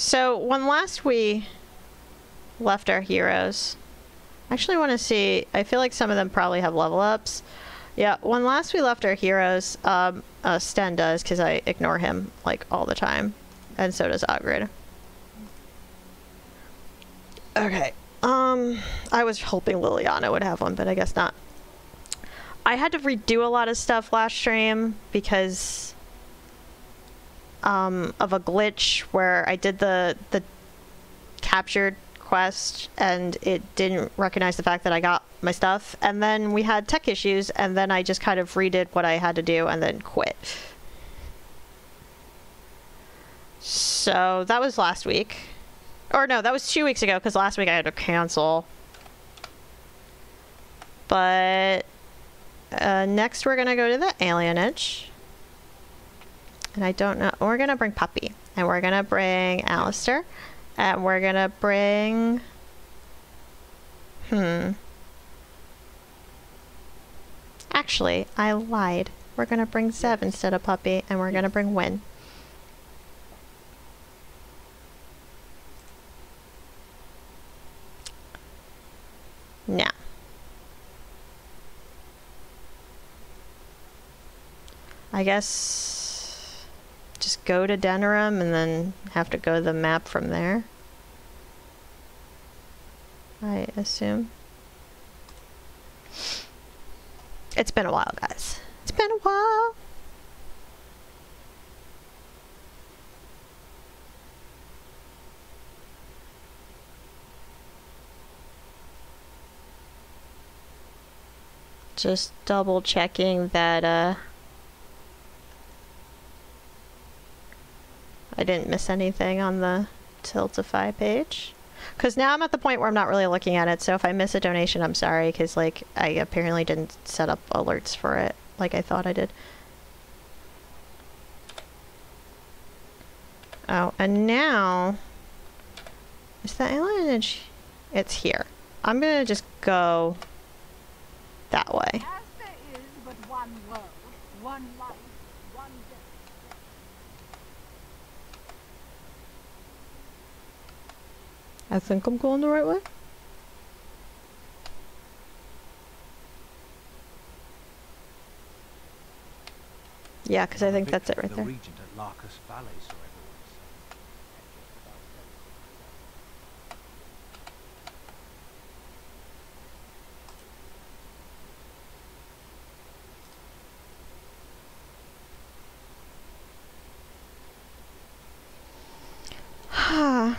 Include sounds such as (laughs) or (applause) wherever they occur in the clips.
So when last we left our heroes, I actually want to see. I feel like some of them probably have level ups. Yeah, when last we left our heroes, um, uh, Sten does because I ignore him like all the time, and so does Oghren. Okay. Um, I was hoping Leliana would have one, but I guess not. I had to redo a lot of stuff last stream because um, of a glitch where I did the the captured quest and it didn't recognize the fact that I got my stuff, and then we had tech issues, and then I just kind of redid what I had to do and then quit. So that was last week. Or no, that was two weeks ago because last week I had to cancel. But uh, next we're gonna go to the alienage. And I don't know. We're gonna bring Puppy. And we're gonna bring Alistair. And we're gonna bring. Hmm. Actually, I lied. We're gonna bring Zev instead of Puppy, and we're gonna bring Wynne. Now. I guess just go to Denerim and then have to go to the map from there. I assume. It's been a while, guys. It's been a while. Just double checking that, uh, I didn't miss anything on the Tiltify page. Because now I'm at the point where I'm not really looking at it, so if I miss a donation, I'm sorry, because, like, I apparently didn't set up alerts for it like I thought I did. Oh, and now... Is the alienage... It's here. I'm gonna just go that way. As there is but one world, one life, one death. I think I'm going the right way. Yeah, because I think that's it right the there. regent at Larcus Valley saw everyone say.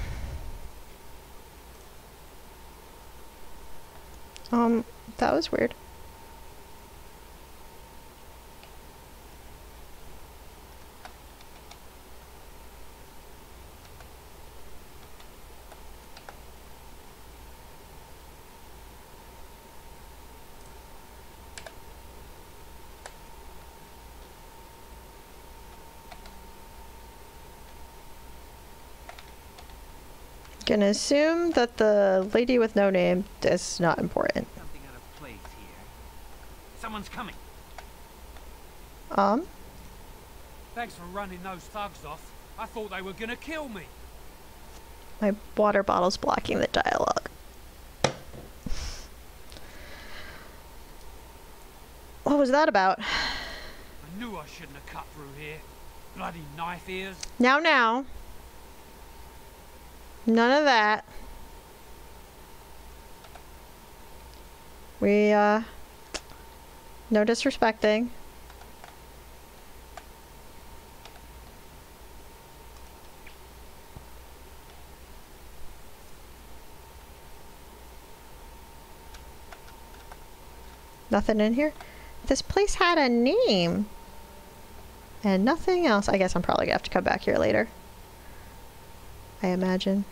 um, that was weird. Gonna assume that the lady with no name is not important. Something out of place here. Someone's coming. Um, Thanks for running those thugs off. I thought they were gonna kill me. my water bottle's blocking the dialogue. What was that about? I knew I shouldn't have cut through here. Bloody knife ears. Now, now. None of that. We, uh, no disrespecting. Nothing in here? This place had a name. And nothing else. I guess I'm probably gonna have to come back here later. I imagine.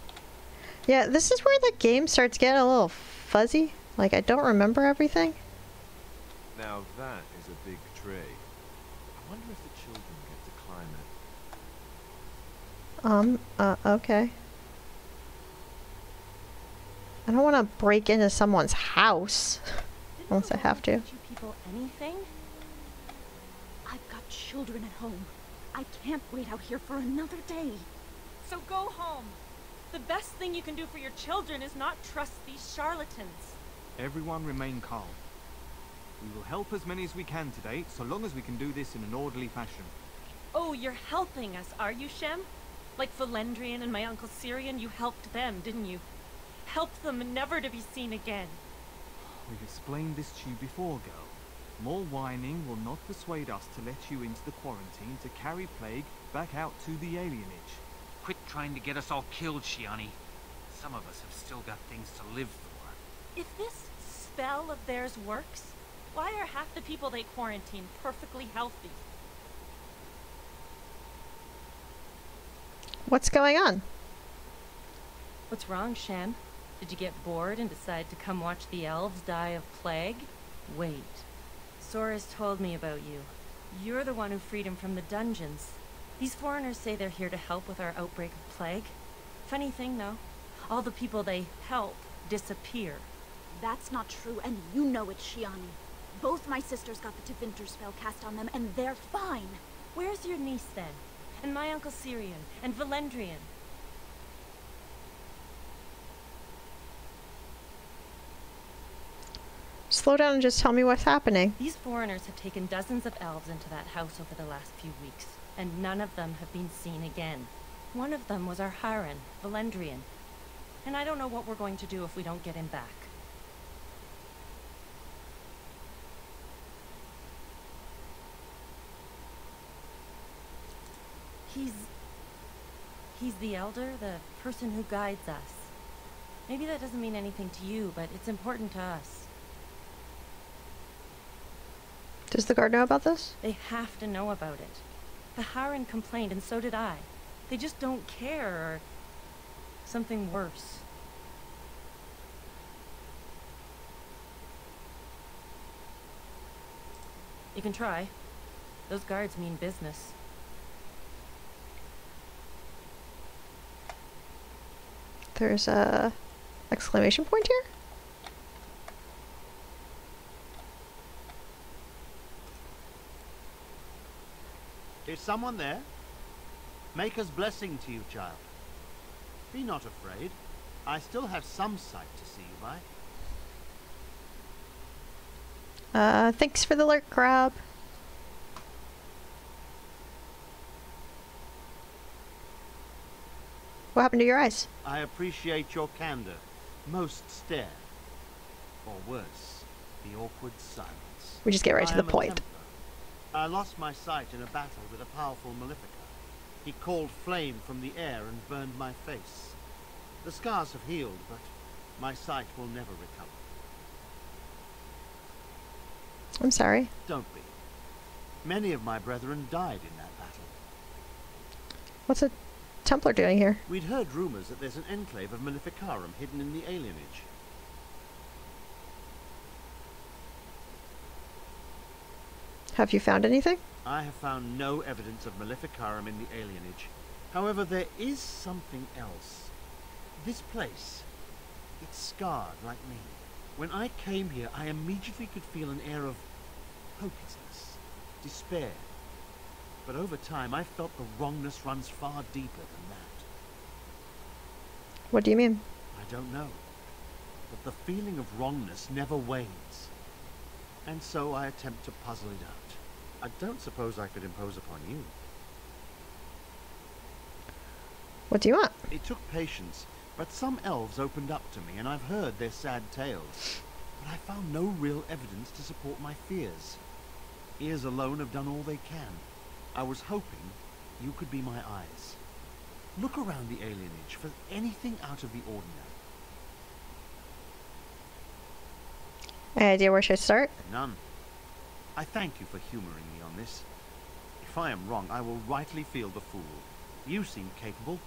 Yeah, this is where the game starts getting a little fuzzy. Like, I don't remember everything. Now that is a big tree. I wonder if the children get to climb it. Um, uh, okay. I don't want to break into someone's house. Unless I have to. You people anything? I've got children at home. I can't wait out here for another day. So go home. The best thing you can do for your children is not trust these charlatans. Everyone remain calm. We will help as many as we can today, so long as we can do this in an orderly fashion. Oh, you're helping us, are you, Shem? Like Valendrian and my uncle Cyrion, you helped them, didn't you? Helped them never to be seen again. We've explained this to you before, girl. More whining will not persuade us to let you into the quarantine to carry plague back out to the alienage. Quit trying to get us all killed, Shianni. Some of us have still got things to live for. If this spell of theirs works, why are half the people they quarantine perfectly healthy? What's going on? What's wrong, Shem? Did you get bored and decide to come watch the elves die of plague? Wait. Soris's told me about you. You're the one who freed him from the dungeons. These foreigners say they're here to help with our outbreak of plague. Funny thing, though. All the people they help disappear. That's not true, and you know it, Shianni. Both my sisters got the Tevinter spell cast on them, and they're fine. Where's your niece, then? And my uncle Cyrion? And Valendrian? Slow down and just tell me what's happening. These foreigners have taken dozens of elves into that house over the last few weeks, and none of them have been seen again. One of them was our Hahren, Valendrian. And I don't know what we're going to do if we don't get him back. He's... He's the elder, the person who guides us. Maybe that doesn't mean anything to you, but it's important to us. Does the guard know about this? They have to know about it. The Hahren complained, and so did I. They just don't care, or something worse. You can try. Those guards mean business. There's a exclamation point here? Is someone there? Maker's blessing to you, child. Be not afraid. I still have some sight to see you by. Uh, thanks for the lurk, crab. What happened to your eyes? I appreciate your candor. Most stare. Or worse, the awkward silence. We just get right I to the point. I lost my sight in a battle with a powerful maleficar. He called flame from the air and burned my face. The scars have healed, but my sight will never recover. I'm sorry. Don't be. Many of my brethren died in that battle. What's a Templar doing here? We'd heard rumors that there's an enclave of Maleficarum hidden in the alienage. Have you found anything? I have found no evidence of Maleficarum in the alienage. However, there is something else. This place, it's scarred like me. When I came here, I immediately could feel an air of hopelessness, despair. But over time, I felt the wrongness runs far deeper than. What do you mean? I don't know. But the feeling of wrongness never wanes. And so I attempt to puzzle it out. I don't suppose I could impose upon you. What do you want? It took patience, but some elves opened up to me, and I've heard their sad tales. But I found no real evidence to support my fears. Ears alone have done all they can. I was hoping you could be my eyes. Look around the alienage for anything out of the ordinary. Any idea where should I start? None. I thank you for humoring me on this. If I am wrong, I will rightly feel the fool. You seem capable.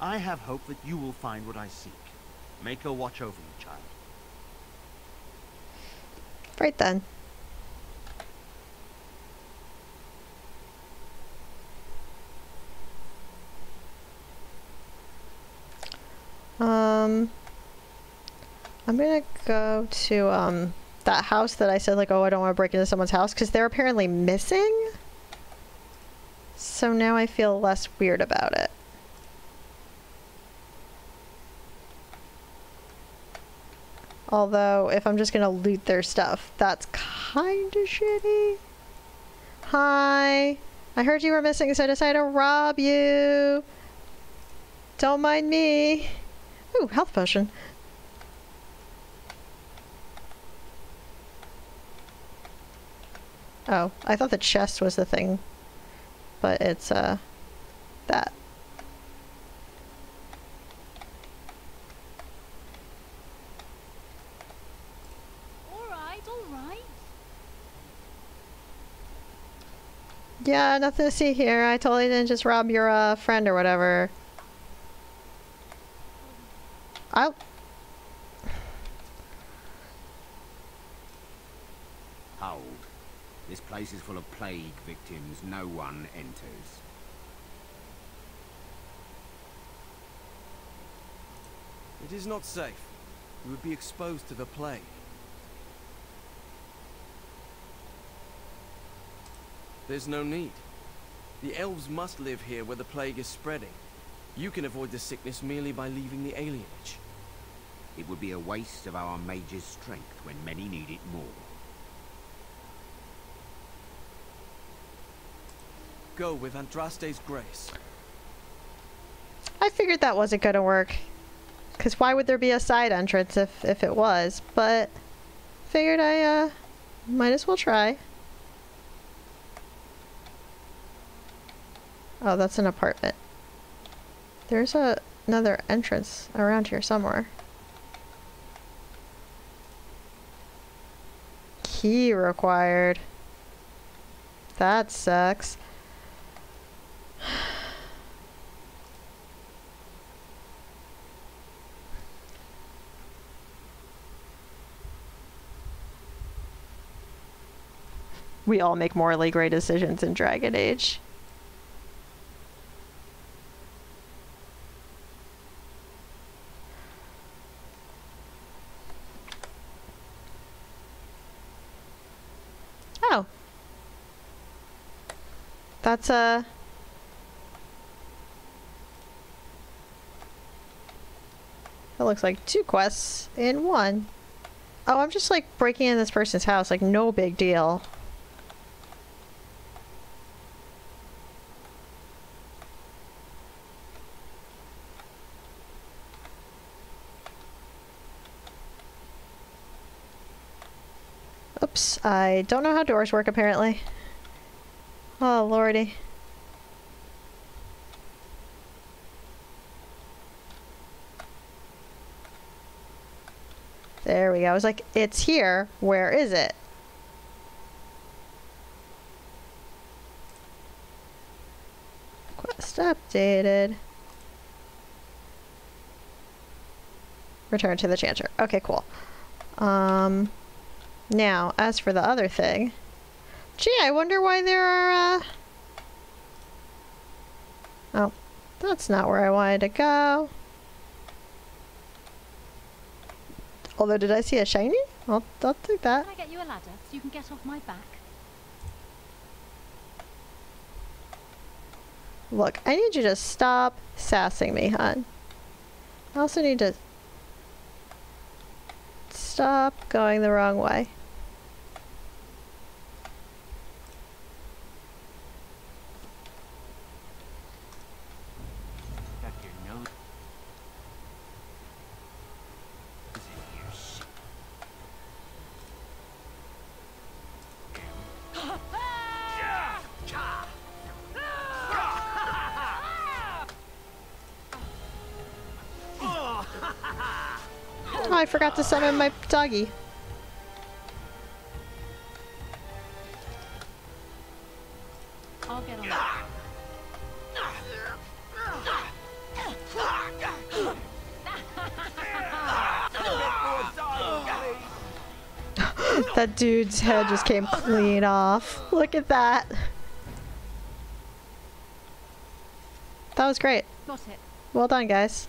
I have hope that you will find what I seek. Maker watch over you, child. Right then. Um, I'm gonna go to um, that house that I said like, oh, I don't want to break into someone's house because they're apparently missing. So now I feel less weird about it. Although, if I'm just gonna loot their stuff, that's kinda shitty. Hi. I heard you were missing, so I decided to rob you. Don't mind me. Ooh, health potion. Oh, I thought the chest was the thing. But it's, uh, that. Alright, alright. Yeah, nothing to see here. I totally didn't just rob your, uh, friend or whatever. I'll... Hold. This place is full of plague victims. No one enters. It is not safe. We would be exposed to the plague. There's no need. The elves must live here where the plague is spreading. You can avoid the sickness merely by leaving the alienage. It would be a waste of our mage's strength when many need it more. Go with Andraste's grace. I figured that wasn't gonna work. Because why would there be a side entrance if, if it was? But figured I uh, might as well try. Oh, that's an apartment. There's a, another entrance around here somewhere. Key required. That sucks. (sighs) we all make morally gray decisions in Dragon Age. Oh. That's a... That looks like two quests in one. Oh, I'm just like breaking in this person's house, like no big deal. Oops, I don't know how doors work apparently. Oh lordy. There we go. I was like, it's here. Where is it? Quest updated. Return to the chanter. Okay, cool. Um, now, as for the other thing. Gee, I wonder why there are, uh... Oh, that's not where I wanted to go. Although, did I see a shiny? I'll, I'll take that. Can I get you a ladder so you can get off my back? Look, I need you to stop sassing me, hon. I also need to stop going the wrong way. Forgot to summon my doggy. I'll get on that. (laughs) that dude's head just came clean off. Look at that. That was great. Got it. Well done, guys.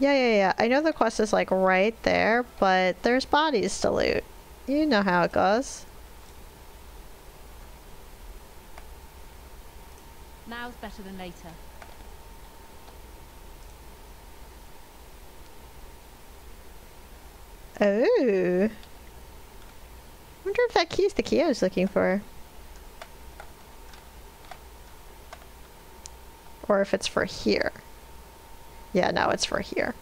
Yeah, yeah, yeah. I know the quest is like right there, but there's bodies to loot. You know how it goes. Now's better than later. Oh. wonder if that key is the key I was looking for. Or if it's for here. Yeah, now it's for here.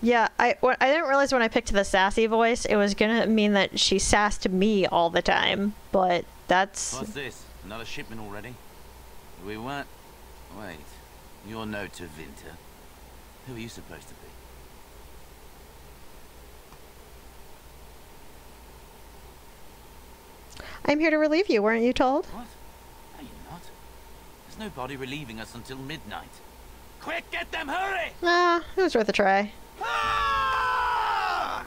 Yeah, I I didn't realize when I picked the sassy voice, it was gonna mean that she sassed me all the time. But that's What's this? Another shipment already? We weren't... Wait. You're no Tevinter. Who are you supposed to be? I'm here to relieve you. Weren't you told? What? No, you're not. There's no body relieving us until midnight. Quick, get them, hurry! Nah, it was worth a try. Ah!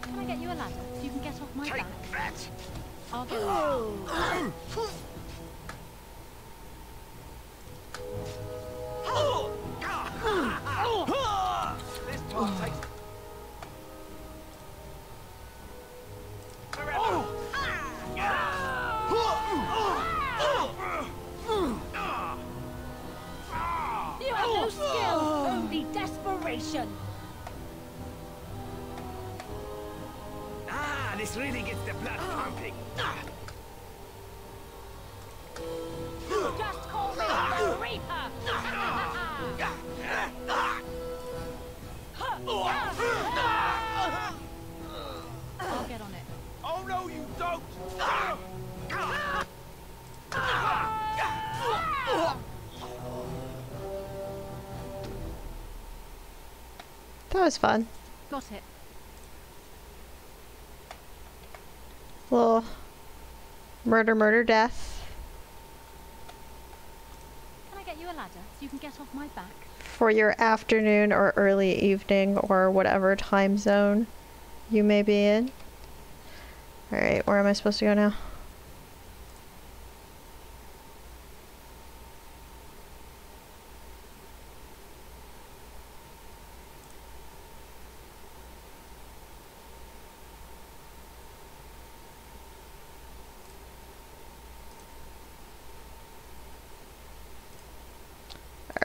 Can I get you a ladder so you can get off my Take back? that! I'll get (clears throat) That was fun. Got it. Little murder, murder, death Can I get you a ladder so you can get off my back? for your afternoon or early evening or whatever time zone you may be in. Alright, where am I supposed to go now?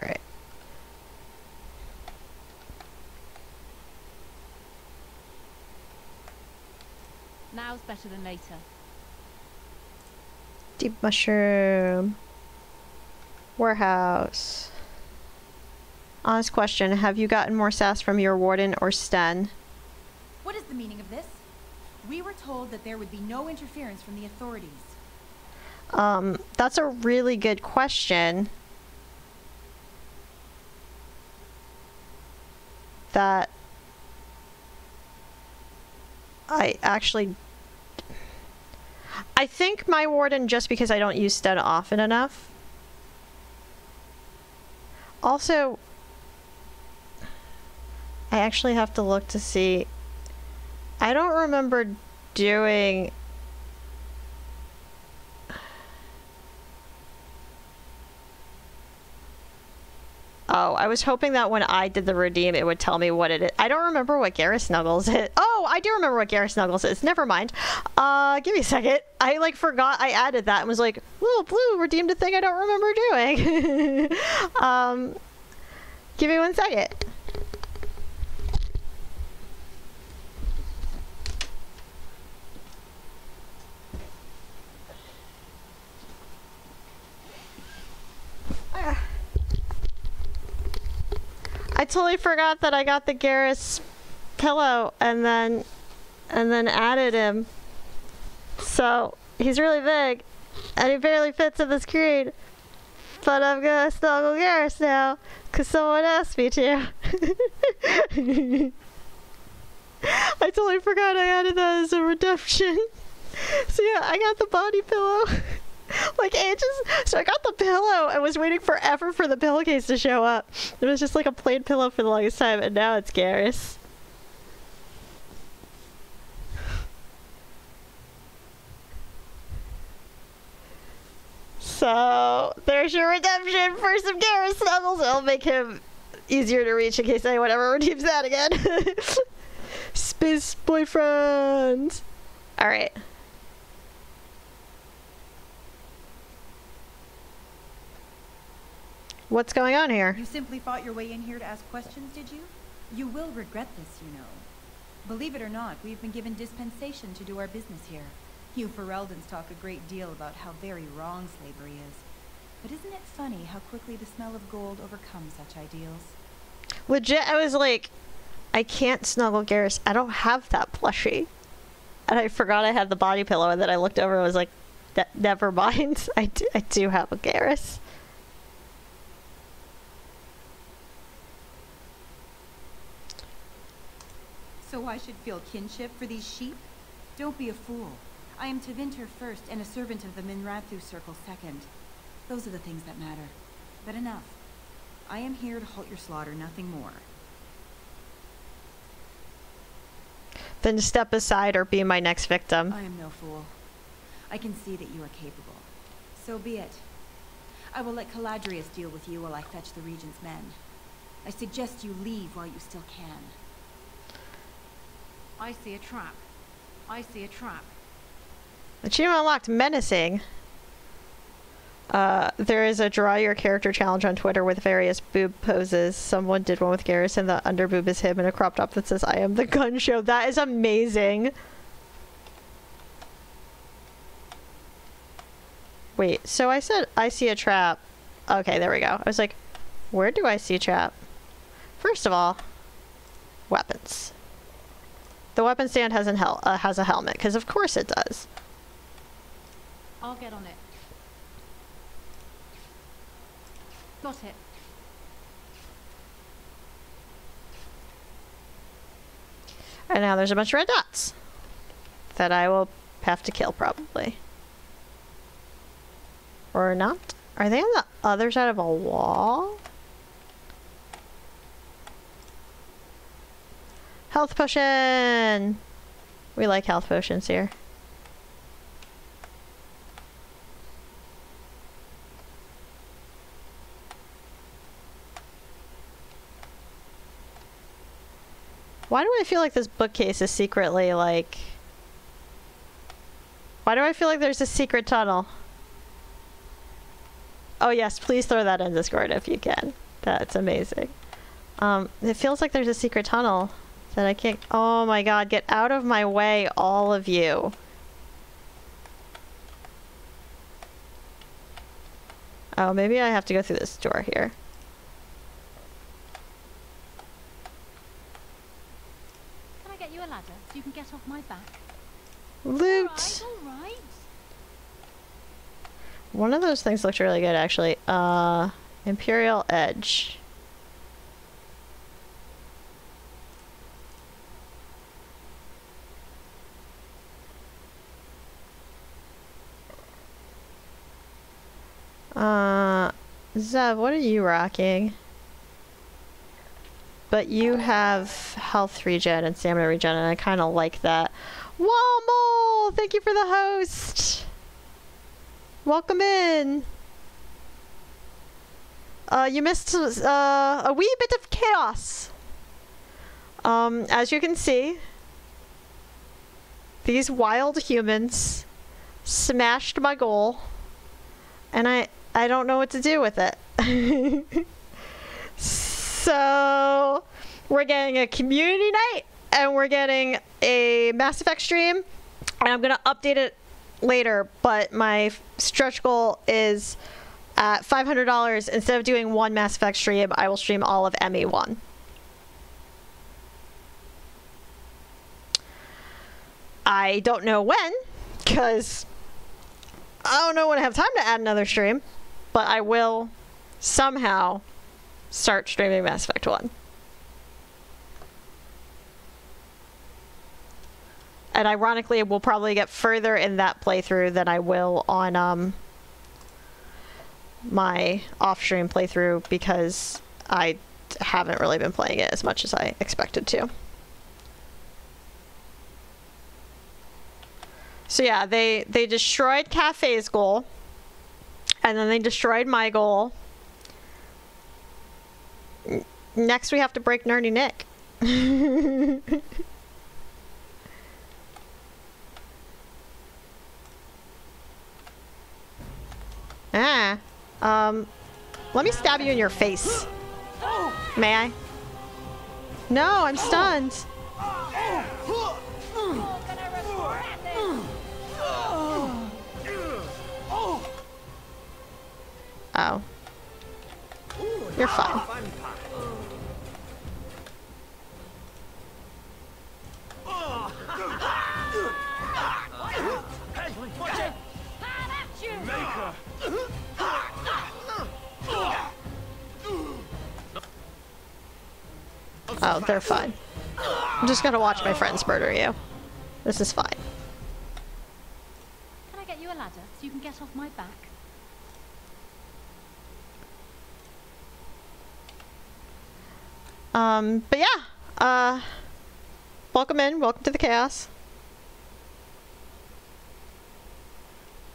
Alright. Now's better than later. Deep mushroom. Warehouse. Honest question, have you gotten more sass from your warden or Sten? What is the meaning of this? We were told that there would be no interference from the authorities. Um, that's a really good question. That I actually I think my warden just because I don't use stud often enough. Also I actually have to look to see I don't remember doing Oh, I was hoping that when I did the redeem, it would tell me what it is. I don't remember what Garrus Snuggles is. Oh, I do remember what Garrus Snuggles is. Never mind. Uh, give me a second. I like forgot I added that and was like, little blue redeemed a thing I don't remember doing. (laughs) um, give me one second. Totally forgot that I got the Garrus pillow and then and then added him. So he's really big and he barely fits in the screen. But I'm gonna snuggle Garrus now because someone asked me to. (laughs) I totally forgot I added that as a redemption. (laughs) So yeah, I got the body pillow. (laughs) (laughs) like ages. So I got the pillow and was waiting forever for the pillowcase to show up. It was just like a plain pillow for the longest time, and now it's Garrus. So there's your redemption for some Garrus snuggles. It'll make him easier to reach in case anyone ever redeems that again. (laughs) Space boyfriend. All right. What's going on here? You simply fought your way in here to ask questions, did you? You will regret this, you know. Believe it or not, we've been given dispensation to do our business here. You Fereldans talk a great deal about how very wrong slavery is. But isn't it funny how quickly the smell of gold overcomes such ideals? Legit, I was like, I can't snuggle Garrus. I don't have that plushie. And I forgot I had the body pillow, and then I looked over and was like, "Ne- never mind. (laughs) I do, I do have a Garrus. So I should feel kinship for these sheep? Don't be a fool. I am Tevinter first and a servant of the Minrathous Circle second. Those are the things that matter. But enough. I am here to halt your slaughter, nothing more. Then step aside or be my next victim. I am no fool. I can see that you are capable. So be it. I will let Caladrius deal with you while I fetch the Regent's men. I suggest you leave while you still can. I see a trap. I see a trap. Achievement unlocked menacing. Uh, there is a draw your character challenge on Twitter with various boob poses. Someone did one with Garrison. The under boob is him and a crop top that says "I am the gun show." That is amazing. Wait, so I said I see a trap. Okay, there we go. I was like, where do I see a trap? First of all, weapons. The weapon stand has, an hel- uh, has a helmet, because of course it does. I'll get on it. Got it. And now there's a bunch of red dots that I will have to kill probably. Or not. Are they on the other side of a wall? Health potion! We like health potions here. Why do I feel like this bookcase is secretly like... Why do I feel like there's a secret tunnel? Oh yes, please throw that in Discord if you can. That's amazing. Um, it feels like there's a secret tunnel that I can't... Oh my god, get out of my way, all of you. Oh, maybe I have to go through this door here. Can I get you a ladder so you can get off my back? Loot! Alright, alright. One of those things looked really good, actually. Uh, Imperial Edge. Uh, Zev, what are you rocking? But you have health regen and stamina regen, and I kind of like that. Womble! Thank you for the host! Welcome in! Uh, you missed uh, a wee bit of chaos. Um, as you can see, these wild humans smashed my goal, and I I don't know what to do with it. (laughs) so we're getting a community night, and we're getting a Mass Effect stream, and I'm gonna update it later. But my stretch goal is at $500. Instead of doing one Mass Effect stream, I will stream all of ME1. I don't know when, because I don't know when I have time to add another stream, but I will somehow start streaming Mass Effect 1. And ironically, we'll probably get further in that playthrough than I will on um, my off-stream playthrough because I haven't really been playing it as much as I expected to. So yeah, they they destroyed Cafe's goal, And then they destroyed my goal. Next, we have to break NerdiNik. (laughs) ah. Um, let me stab you in your face. May I? No, I'm stunned. Oh. You're fine. Oh, they're fine. I'm just gonna watch my friends murder you. This is fine. Can I get you a ladder so you can get off my back? Um, but yeah, uh, welcome in, welcome to the chaos.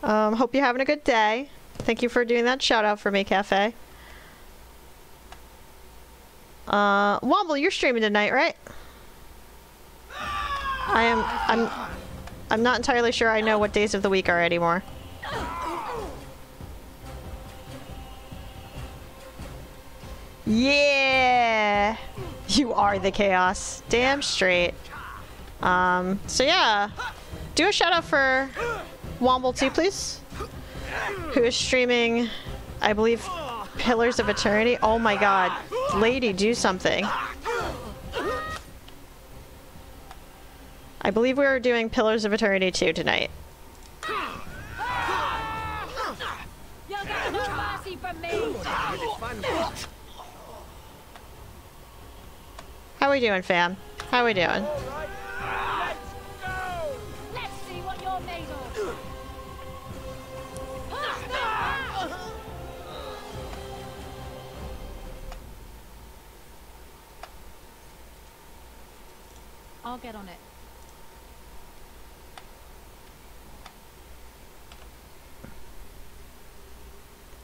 Um, hope you're having a good day. Thank you for doing that shout out for me, Cafe. Uh, Womble, you're streaming tonight, right? I am, I'm, I'm not entirely sure I know what days of the week are anymore. Yeah! You are the chaos. Damn straight. Um, so yeah. Do a shout out for Womble too, please. Who is streaming, I believe, Pillars of Eternity. Oh my god. Lady, do something. I believe we are doing Pillars of Eternity 2 tonight. You'll get no mercy from me! How we doing, fam? How we doing? Let's see what you're made of! I'll get on it.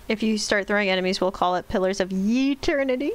If you start throwing enemies, we'll call it Pillars of Eternity.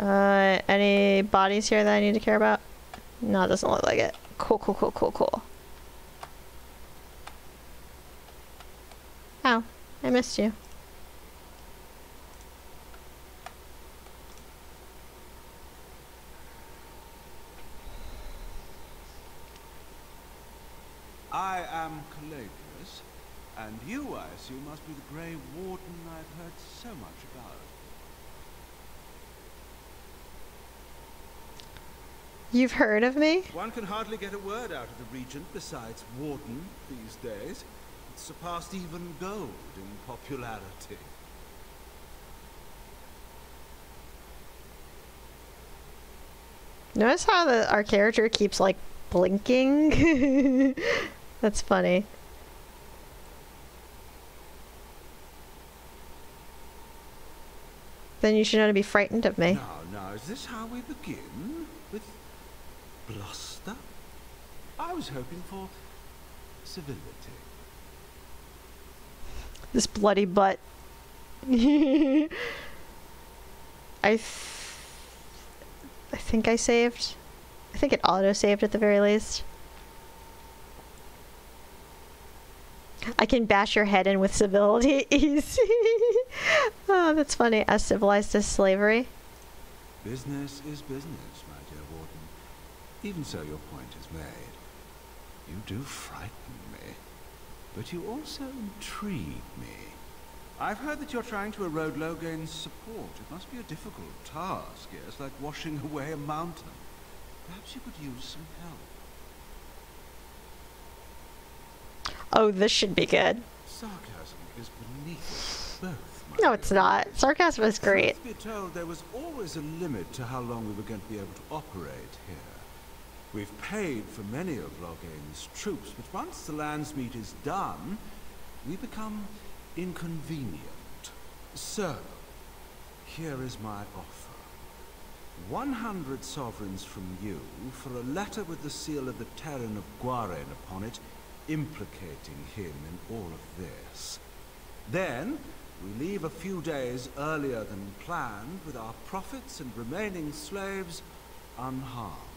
Uh, any bodies here that I need to care about? No, it doesn't look like it. Cool, cool, cool, cool, cool. Ow, I missed you. I am Caladrius, and you, I assume, must be the Grey Warden I've heard so much about. You've heard of me? One can hardly get a word out of the Regent besides Warden these days. It's surpassed even gold in popularity. Notice how the, our character keeps like blinking? (laughs) That's funny. Then you should know to be frightened of me. Now, now, is this how we begin? Bluster? I was hoping for civility. This bloody butt. (laughs) I th I think I saved. I think it auto saved at the very least. I can bash your head in with civility (laughs) easy. oh, (laughs) that's funny. As civilized as slavery. Business is business, my dear Warden. Even so, your point is made. You do frighten me, but you also intrigue me. I've heard that you're trying to erode Loghain's support. It must be a difficult task, yes, like washing (laughs) away a mountain. Perhaps you could use some help. Oh, this should be good. Sarcasm is beneath both. No, it's not. Sarcasm is great. Truth be told, there was always a limit to how long we were going to be able to operate here. We've paid for many of Loghain's troops, but once the Landsmeet is done, we become inconvenient. So, here is my offer. 100 sovereigns from you for a letter with the seal of the Teyrn of Gwaren upon it, implicating him in all of this. Then, we leave a few days earlier than planned with our profits and remaining slaves unharmed.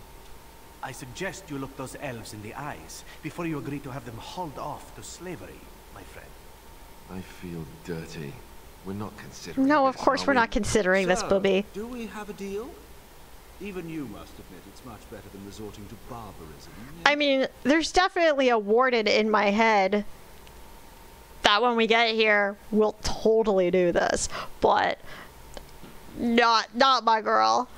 I suggest you look those elves in the eyes before you agree to have them hauled off to slavery, my friend. I feel dirty. We're not considering No, of this, course we're we? not considering this, So, booby. Do we have a deal? Even you must admit it's much better than resorting to barbarism. I mean, there's definitely a warden in my head that when we get here, we'll totally do this, but not not my girl.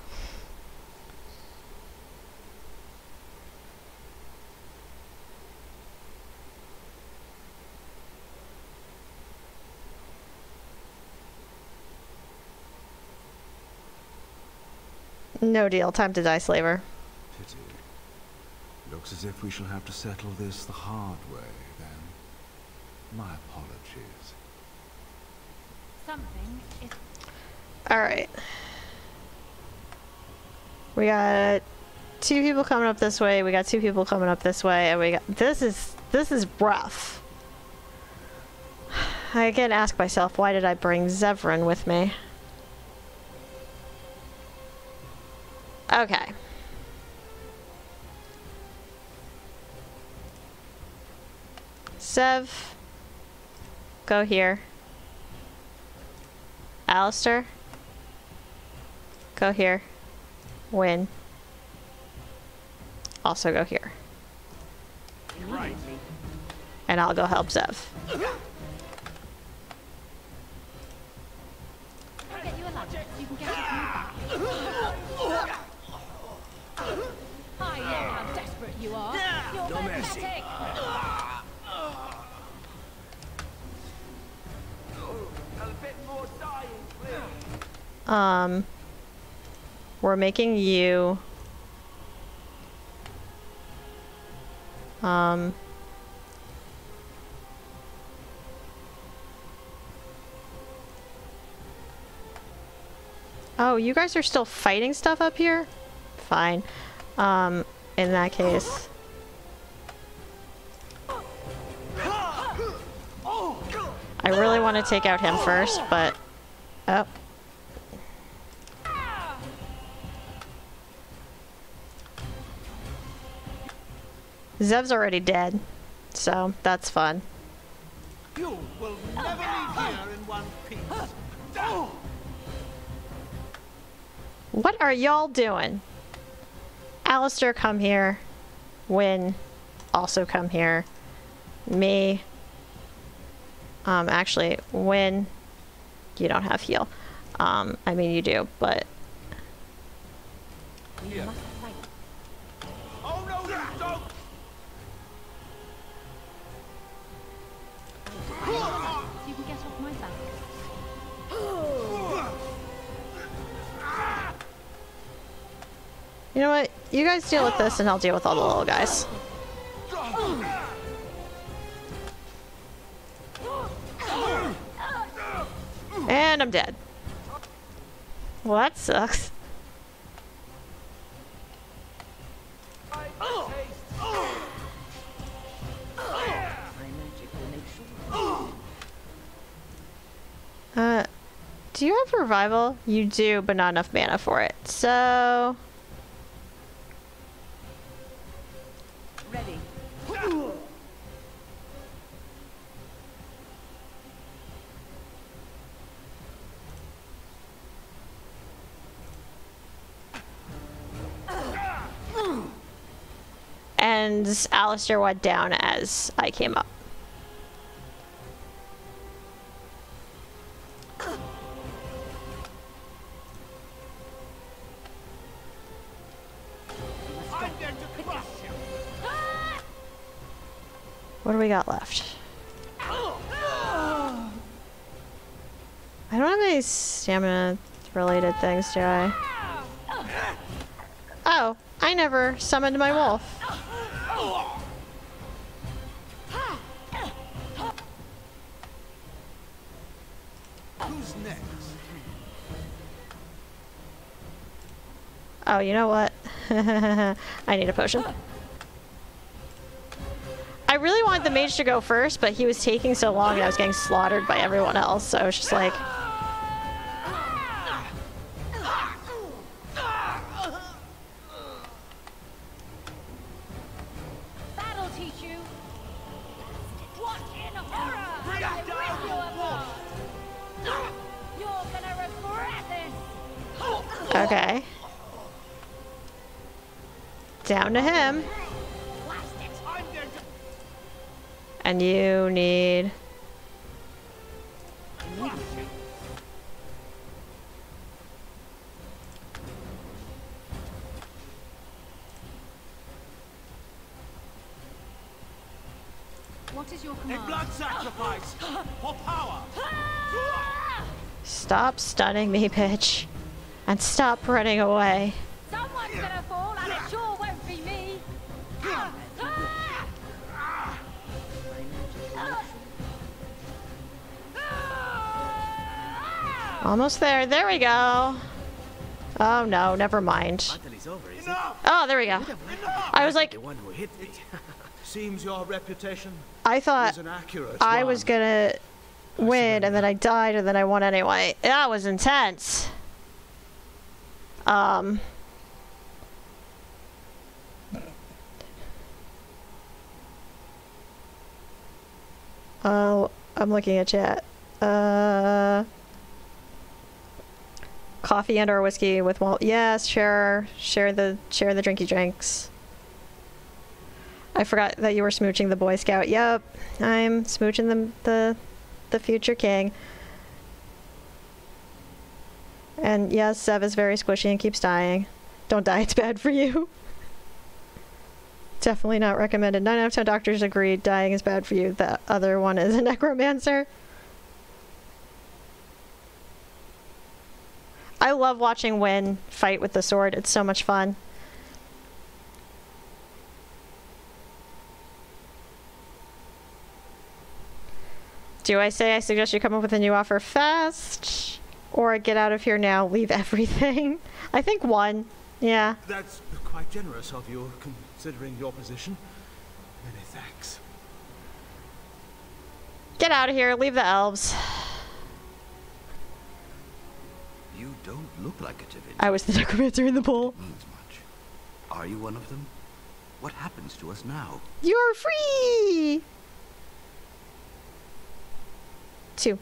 No deal. Time to die, slaver. Pity. Looks as if we shall have to settle this the hard way, then. My apologies. Something is All right. We got two people coming up this way. We got two people coming up this way, and we got this is this is rough. I again ask myself, why did I bring Zevran with me? Okay. Zev, go here. Alistair, go here. Wynne. Also go here. Right. And I'll go help Zev. I'll get you a ladder so you can get your food back. I know how desperate you are. No mercy. Um, we're making you. Um. Oh, you guys are still fighting stuff up here? Fine. Um, in that case. I really want to take out him first, but... Oh. Zev's already dead, so that's fun. You will never leave here in one piece. What are y'all doing? Alistair, come here. Wynne, also come here. Me. Um, actually, when you don't have heal. Um, I mean you do, but back. you know what? You guys deal with this and I'll deal with all the little guys. And I'm dead. Well, that sucks. Uh, do you have revival? You do, but not enough mana for it. So, Ready. And Alistair went down as I came up. What do we got left? I don't have any stamina related things, do I? Oh, I never summoned my wolf. Oh, you know what? (laughs) I need a potion. I really wanted the mage to go first, but he was taking so long and I was getting slaughtered by everyone else, so I was just like... stunning me, bitch. And stop running away. Someone's gonna fall, and it sure won't be me. Almost there. There we go. Oh no, never mind. Over, is it? Enough! Oh, there we go. I was like, The one who hit. Seems your reputation I thought is an accurate I was gonna win and then I died and then I won anyway. That was intense. Um. Oh, I'm looking at chat. Uh. Coffee and or whiskey with Walt. Yes, share share the share the drinky drinks. I forgot that you were smooching the Boy Scout. Yep, I'm smooching the the the future king. And yes, Zev is very squishy and keeps dying. Don't die, (laughs) it's bad for you. Definitely not recommended. Nine out of ten doctors agree dying is bad for you. The other one is a (laughs) necromancer. I love watching Wynne fight with the sword. It's so much fun. Do I say I suggest you come up with a new offer fast? Or get out of here now, leave everything? I think one. Yeah. That's quite generous of you, considering your position. Many thanks. Get out of here, leave the elves. You don't look like a Tevin. I was the necromancer in the pool. means much. Are you one of them? What happens to us now? You're free! Two.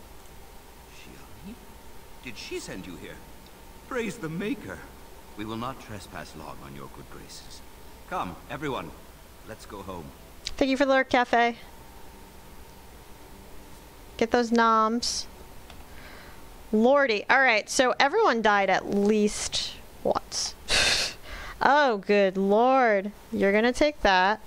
Shianni? Did she send you here? Praise the Maker. We will not trespass long on your good graces. Come, everyone. Let's go home. Thank you for the lurk, Cafe. Get those noms. Lordy. Alright, so everyone died at least once. (sighs) oh, good lord. You're gonna take that.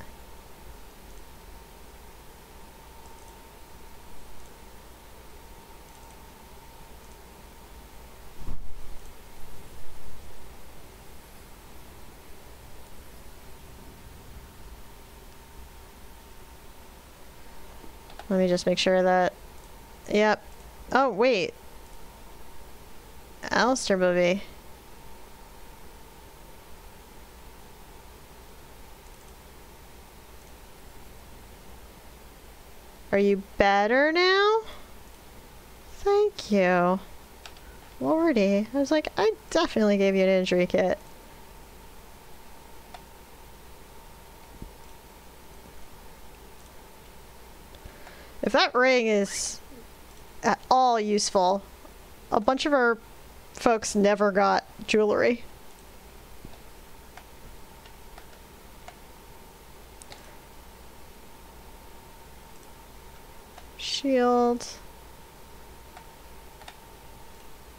Let me just make sure that. Yep. Oh, wait. Alistair Booby. Are you better now? Thank you. Lordy. I was like, I definitely gave you an injury kit. If that ring is at all useful, a bunch of our folks never got jewelry. Shield.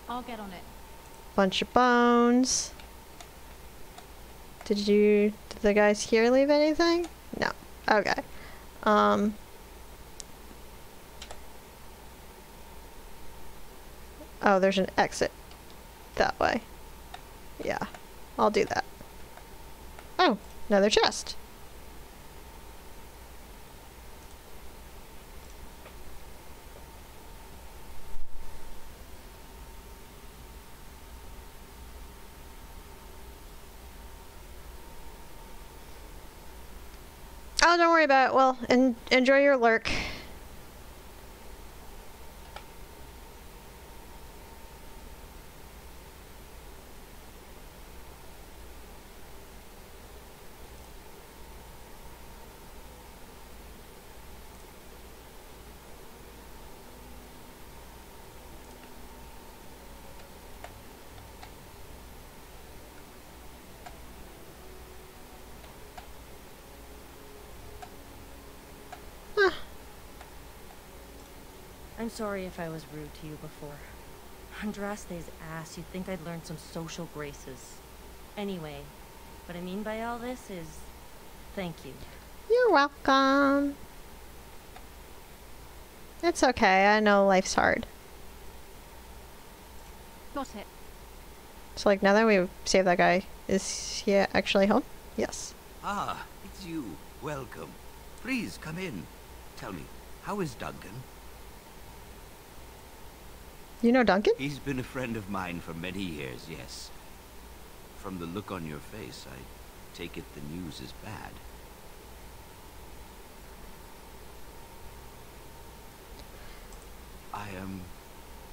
I'll get on it. Bunch of bones. Did you, did the guys here leave anything? No. Okay. Um. Oh, there's an exit that way. Yeah, I'll do that. Oh, another chest. Oh, don't worry about it. Well, en enjoy your lurk. I'm sorry if I was rude to you before. Andraste's ass, you'd think I'd learned some social graces. Anyway, what I mean by all this is... Thank you. You're welcome. It's okay. I know life's hard. Got it. So, like, now that we've saved that guy, is he actually home? Yes. Ah, it's you. Welcome. Please come in. Tell me, how is Duncan? You know Duncan? He's been a friend of mine for many years, yes. From the look on your face, I take it the news is bad. I am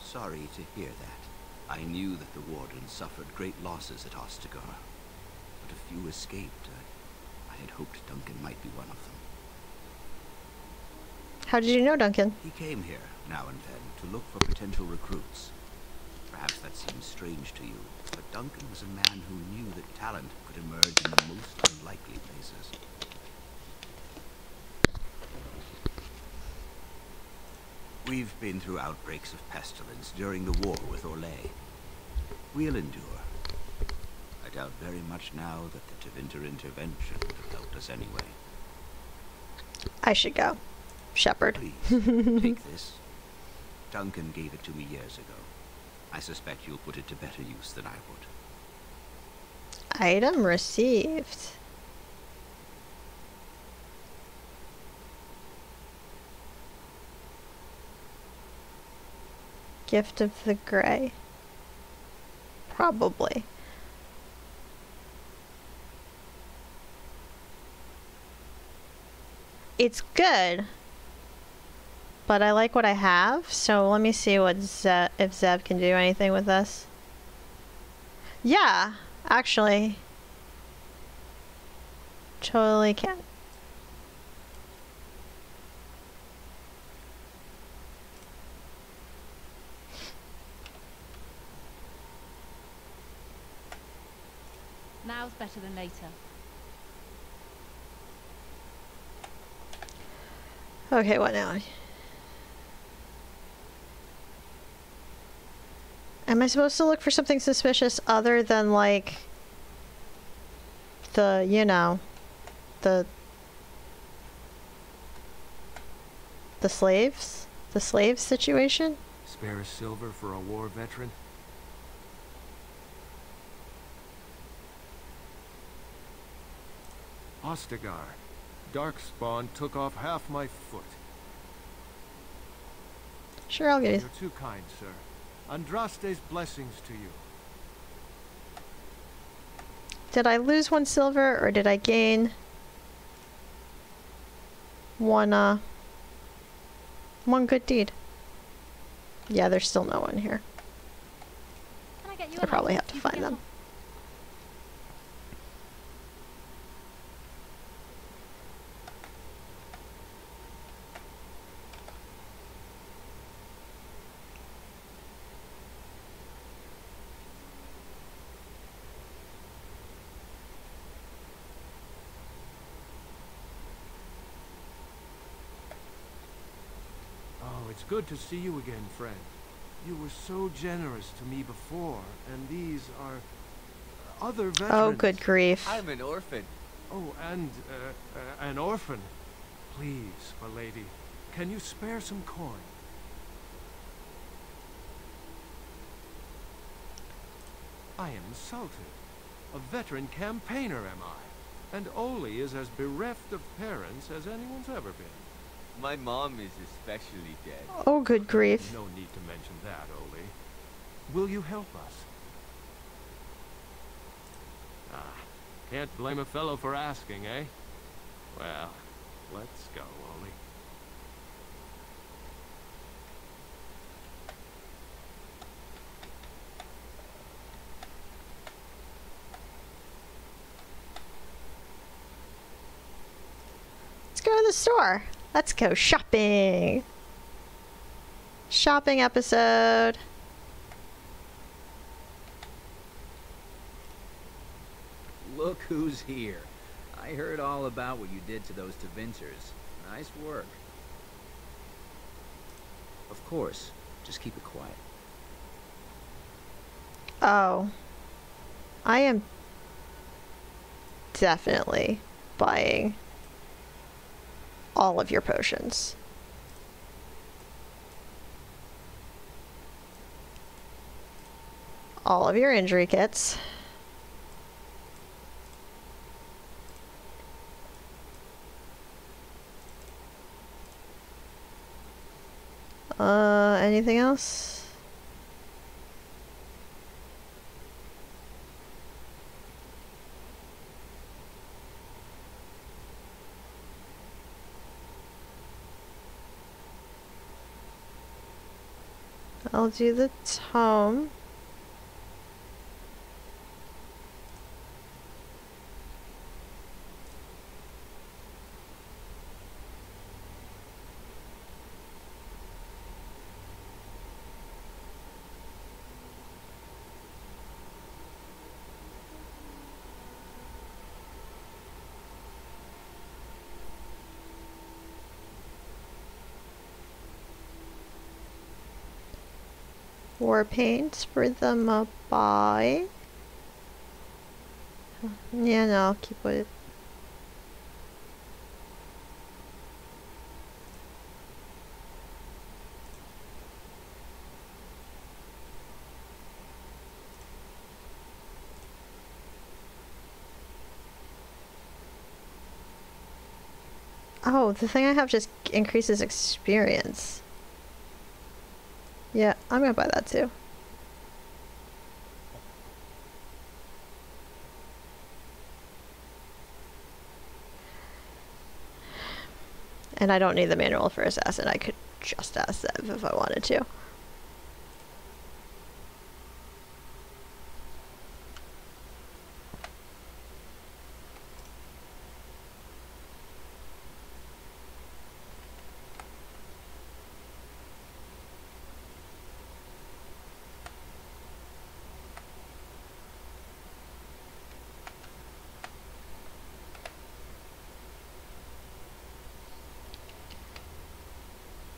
sorry to hear that. I knew that the Warden suffered great losses at Ostagar, but a few escaped. I, I had hoped Duncan might be one of them. How did you know Duncan? He came here, now and then, to look for potential recruits. Perhaps that seems strange to you, but Duncan was a man who knew that talent could emerge in the most unlikely places. We've been through outbreaks of pestilence during the war with Orlais. We'll endure. I doubt very much now that the Tevinter intervention would have helped us anyway. I should go. Shepherd. Please, take (laughs) this. Duncan gave it to me years ago. I suspect you'll put it to better use than I would. Item received. Gift of the Grey. Probably. It's good, but I like what I have, so let me see what Ze if Zev can do anything with this. Yeah, actually. Totally can. Now's better than later. Okay, what now? Am I supposed to look for something suspicious other than like the, you know, the the slaves? The slave situation? Spare a silver for a war veteran? Ostagar. Darkspawn took off half my foot. Sure, I'll get you. You're too kind, sir. Andraste's blessings to you. Did I lose one silver or did I gain one uh one good deed? Yeah, there's still no one here. Can I get you I a probably have to find get them. Oh, It's good to see you again, friend. You were so generous to me before, and these are other veterans. Oh, good grief. I'm an orphan. Oh, and uh, uh, an orphan. Please, my lady, can you spare some coin? I am insulted. A veteran campaigner am I, and Oli is as bereft of parents as anyone's ever been. My mom is especially dead. Oh, good grief. No need to mention that, Oli. Will you help us? Ah, can't blame a fellow for asking, eh? Well, let's go, Oli. Let's go to the store. Let's go shopping. Shopping episode. Look who's here. I heard all about what you did to those Tevinters. Nice work. Of course, just keep it quiet. Oh. I am definitely buying all of your potions. All of your injury kits. Uh, anything else? I'll do the tome. War paints for the Mabari. Yeah, no, I'll keep it. Oh, the thing I have just increases experience. Yeah, I'm gonna buy that too. And I don't need the manual for assassin. I could just ask them if I wanted to.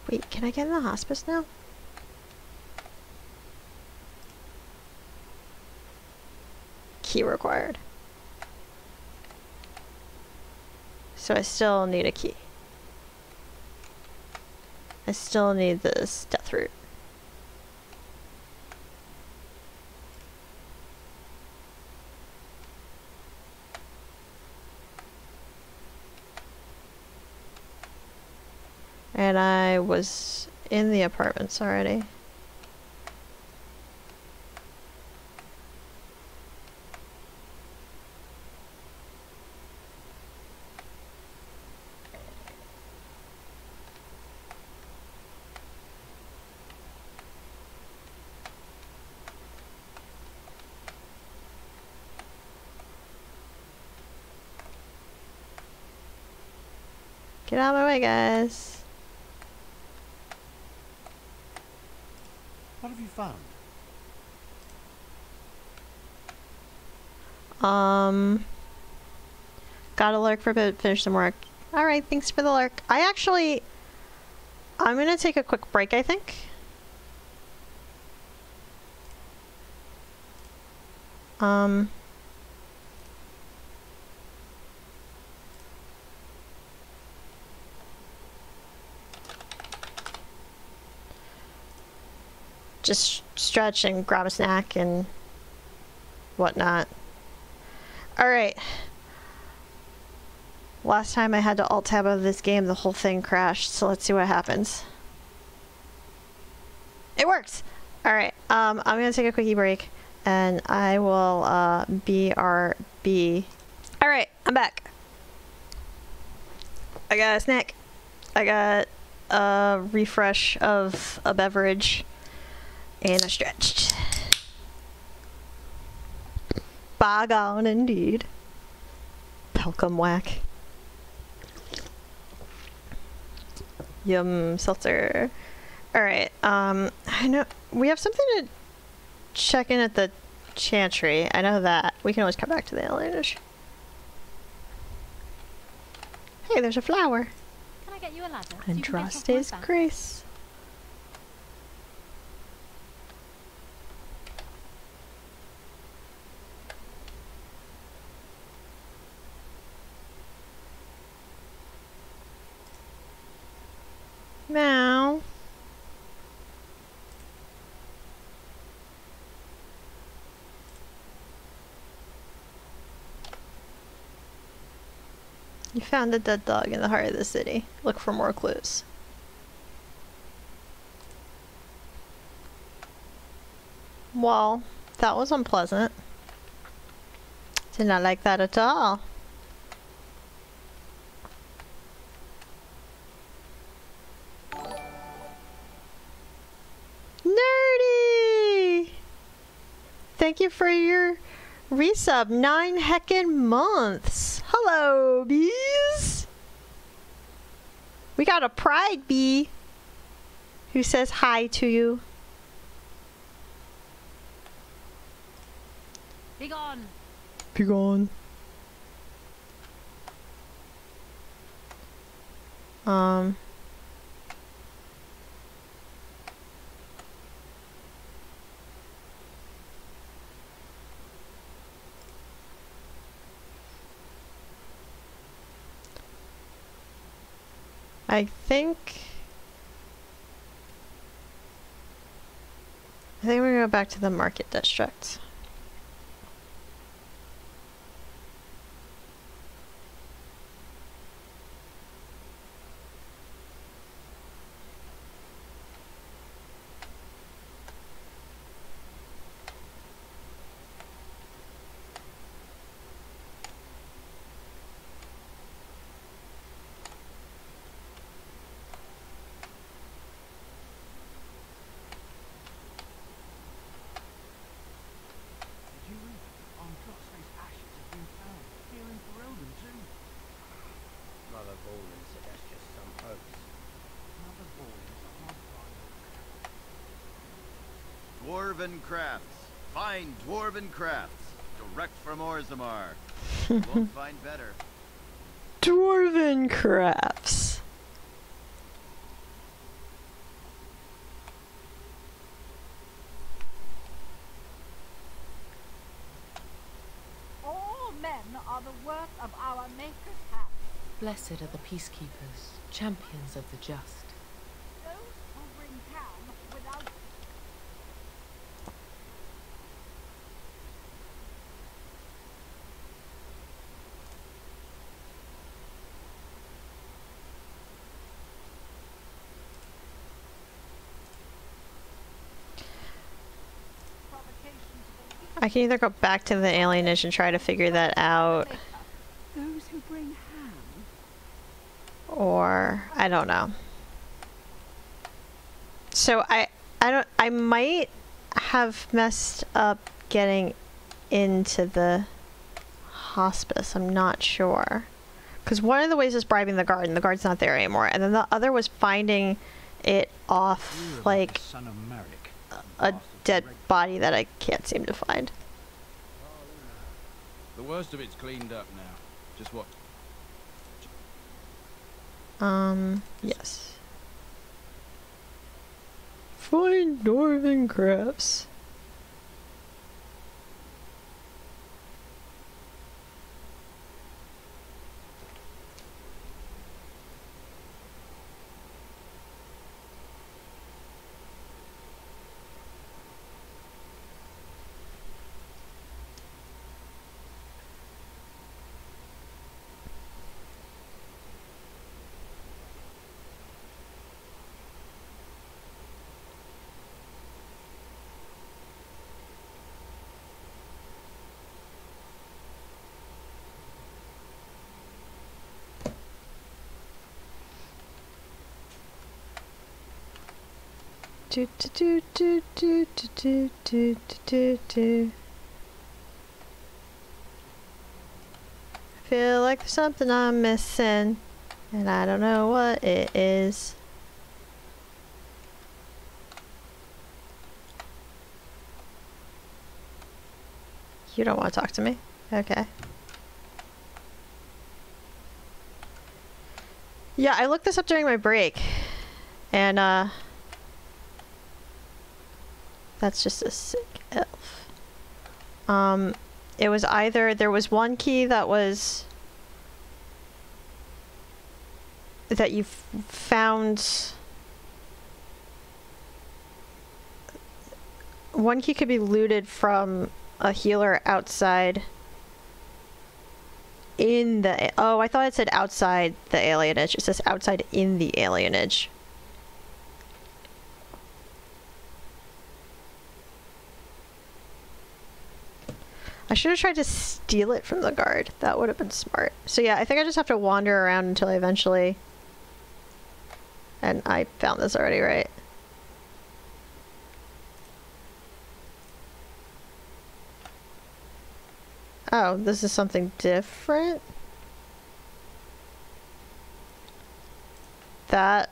Wait, can I get in the hospice now? Key required. So I still need a key. I still need this death root. And I was in the apartments already. Get out of my way, guys. What have you found? Um, got a lurk for a bit, finish some work. Alright, thanks for the lurk. I actually, I'm gonna take a quick break, I think. Um. Just stretch and grab a snack and whatnot. Alright. Last time I had to alt tab out of this game, the whole thing crashed, so let's see what happens. It works! Alright, um, I'm gonna take a quickie break, and I will, uh, BRB. Alright, I'm back. I got a snack. I got a refresh of a beverage, and I stretched. Bygone indeed. Pelcom whack. Yum seltzer. Alright, um I know we have something to check in at the chantry. I know that. We can always come back to the alienage. Hey, there's a flower. Can I get you a ladder? so you can get off my Andraste's back? grace. You found a dead dog in the heart of the city. Look for more clues. Well, that was unpleasant. Did not like that at all. Nerdy! Thank you for your resub. Nine heckin' months. Hello, bees. We got a pride bee who says hi to you. Be gone. Be gone. Um. I think. I think we're gonna go back to the market district. Did you read? Andraste's ashes have been found here in Ferelden too. Mother Bolin said that's just some hoax. Mother Bolin's a hard find. Dwarven crafts. Fine dwarven crafts. Direct from Orzammar. (laughs) You Won't find better. Dwarven crafts. All men are the work of our Maker's hand. Blessed are the peacekeepers, champions of the just. Those who bring calm without I can either go back to the alienage and try to figure that out, those who bring ham. or I don't know. So I I don't I might have messed up getting into the hospice. I'm not sure. Because one of the ways is bribing the guard, and the guard's not there anymore. And then the other was finding it off, like, Son of Merrick a dead body that I can't seem to find. The worst of it's cleaned up now. Just what? Um, yes. Find Northern Crafts. Do do do do do do do do do. I feel like there's something I'm missing, and I don't know what it is. You don't want to talk to me? Okay. Yeah, I looked this up during my break, and uh, that's just a sick elf. Um, it was either there was one key that was that you found. One key could be looted from a healer outside in the oh i thought it said outside the alienage it says outside in the alienage I should have tried to steal it from the guard. That would have been smart. So yeah, I think I just have to wander around until I eventually... And I found this already, right? Oh, this is something different? That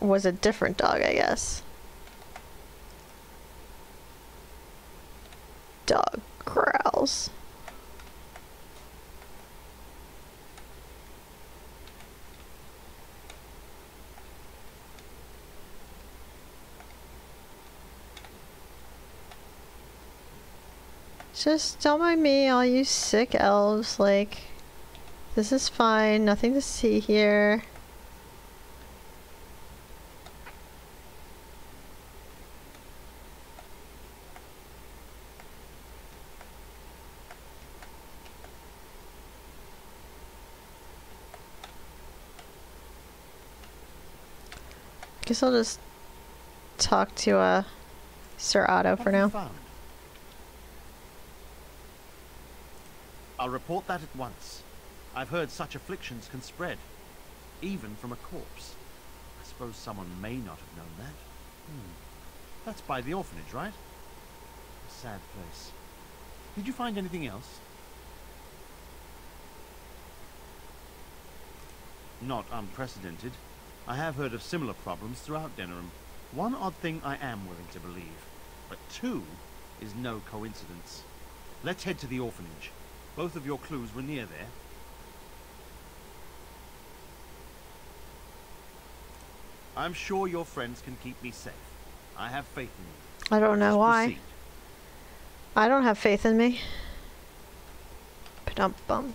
was a different dog, I guess. Dog Just don't mind me, all you sick elves. Like, this is fine. Nothing to see here. Guess I'll just talk to uh, Sir Otto for now. Found? I'll report that at once. I've heard such afflictions can spread, even from a corpse. I suppose someone may not have known that. Hmm. That's by the orphanage, right? A sad place. Did you find anything else? Not unprecedented. I have heard of similar problems throughout Denerim. One odd thing I am willing to believe, but two is no coincidence. Let's head to the orphanage. Both of your clues were near there. I'm sure your friends can keep me safe. I have faith in you. I don't know why. proceed. I don't have faith in me. Ba-dum bum.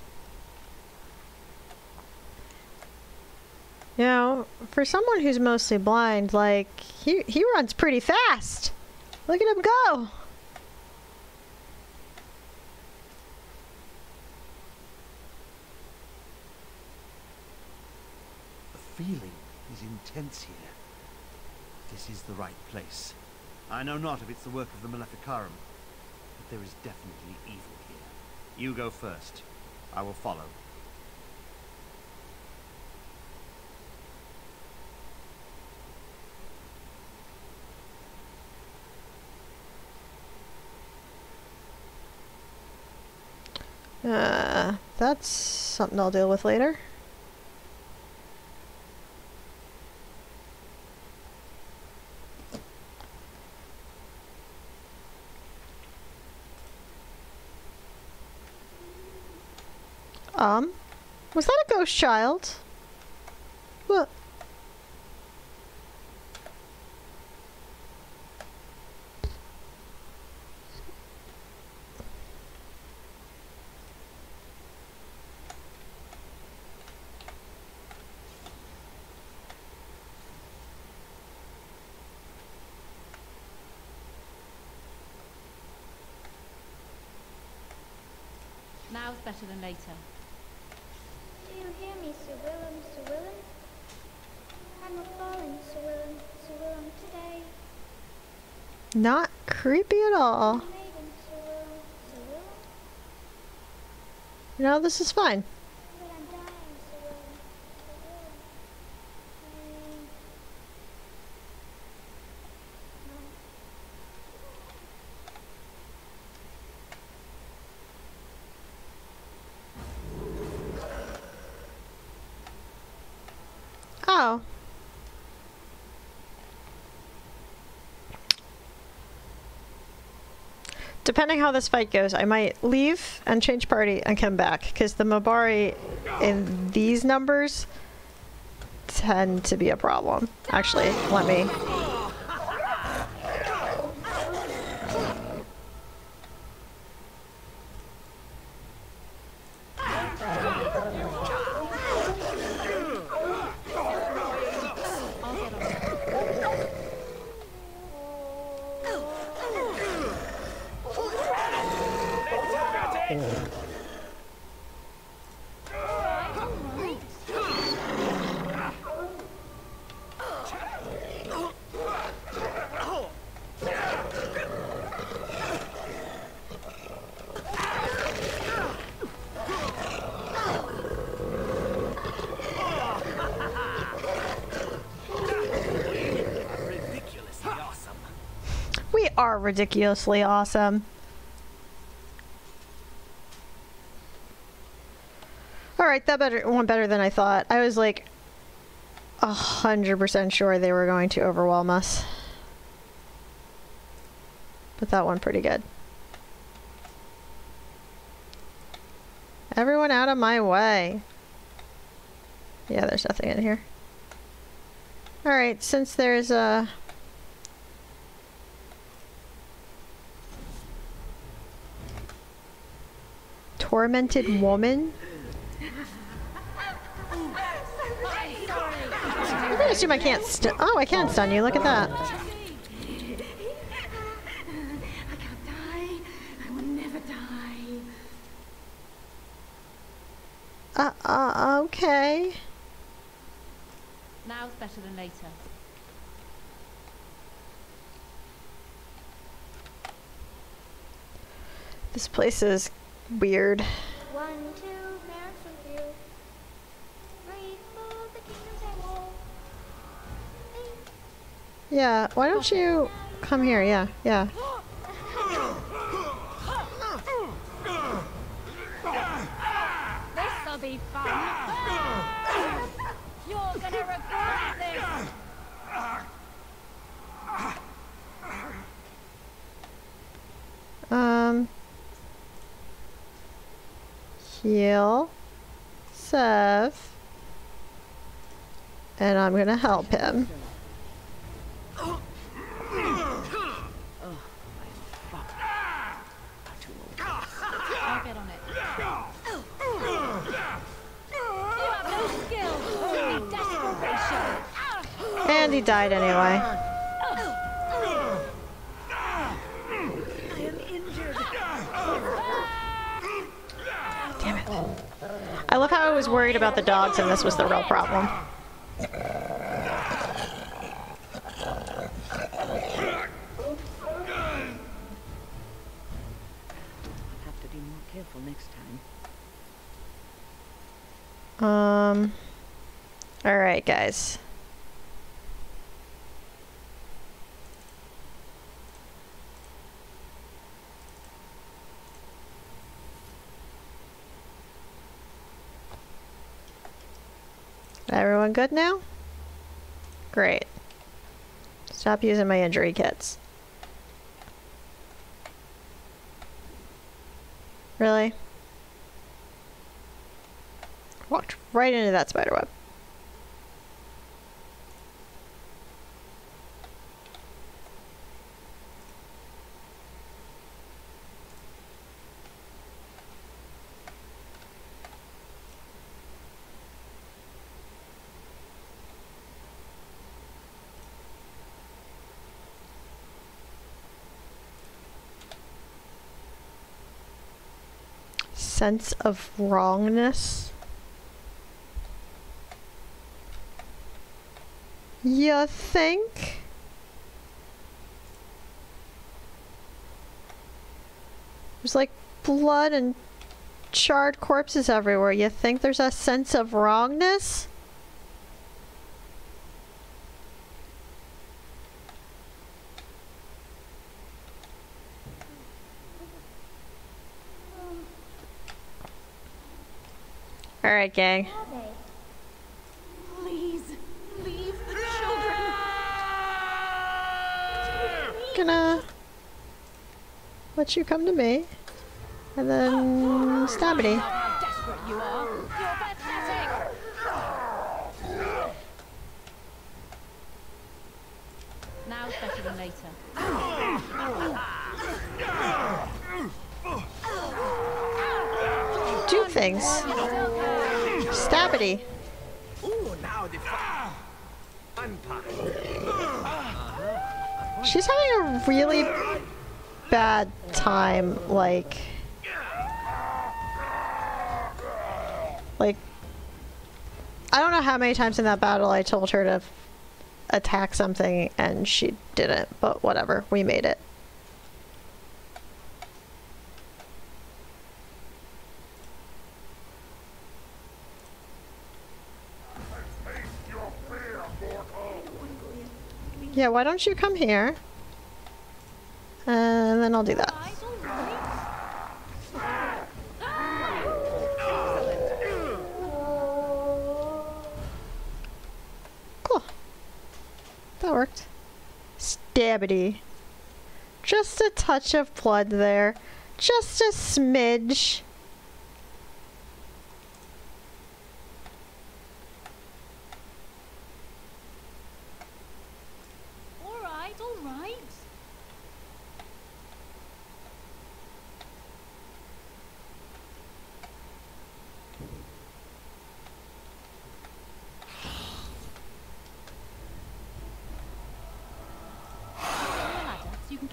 You know, for someone who's mostly blind, like, he, he runs pretty fast. Look at him go. The feeling is intense here. This is the right place. I know not if it's the work of the Maleficarum, but there is definitely evil here. You go first. I will follow. Uh, that's something I'll deal with later. Um, was that a ghost child? What? Now's better than later. Do you hear me, Sir Willem, Sir Willem? I'm a falling, Sir Willem, Sir Willem, today. Not creepy at all. Maiden, Sir Willem, Sir Willem, No, this is fine. but I'm dying, Sir Willem, Sir Willem. I... Oh. Depending how this fight goes, I might leave and change party and come back because the Mabari in these numbers tend to be a problem. Actually, let me. Ridiculously awesome. Alright, that better went better than I thought. I was like a hundred percent sure they were going to overwhelm us. But that went pretty good. Everyone out of my way. Yeah, there's nothing in here. Alright, since there's a tormented woman. I'm gonna assume I can't stun. Oh, I can stun you. Look at that. I can't die. I will never die. Uh, uh, okay. Now's better than later. This place is weird. One, two, parents with you. Three, four, the kingdom's able. Yeah, why don't you come here? Yeah, yeah. This'll be fun. You're gonna regret this. Um. Heal. Seth. And I'm gonna help him. And he died anyway. I am injured. Damn it. I love how I was worried about the dogs and this was the real problem. Have to be more careful next time. Um. All right, guys. Everyone good now? Great. Stop using my injury kits. Really? Walked right into that spider sense of wrongness. You think? There's like blood and charred corpses everywhere. You think there's a sense of wrongness? Alright, gang. Please, leave the children. Gonna let you come to me. And then Stabity. How desperate you are. You're pathetic. Now's better than later. Do things. Stabity. She's having a really bad time, like... Like... I don't know how many times in that battle I told her to attack something and she didn't, but whatever, we made it. Yeah, why don't you come here? And then I'll do that. Cool. That worked. Stabbity. Just a touch of blood there. Just a smidge. All right, all right. Your ladder, so you can get off my back. Good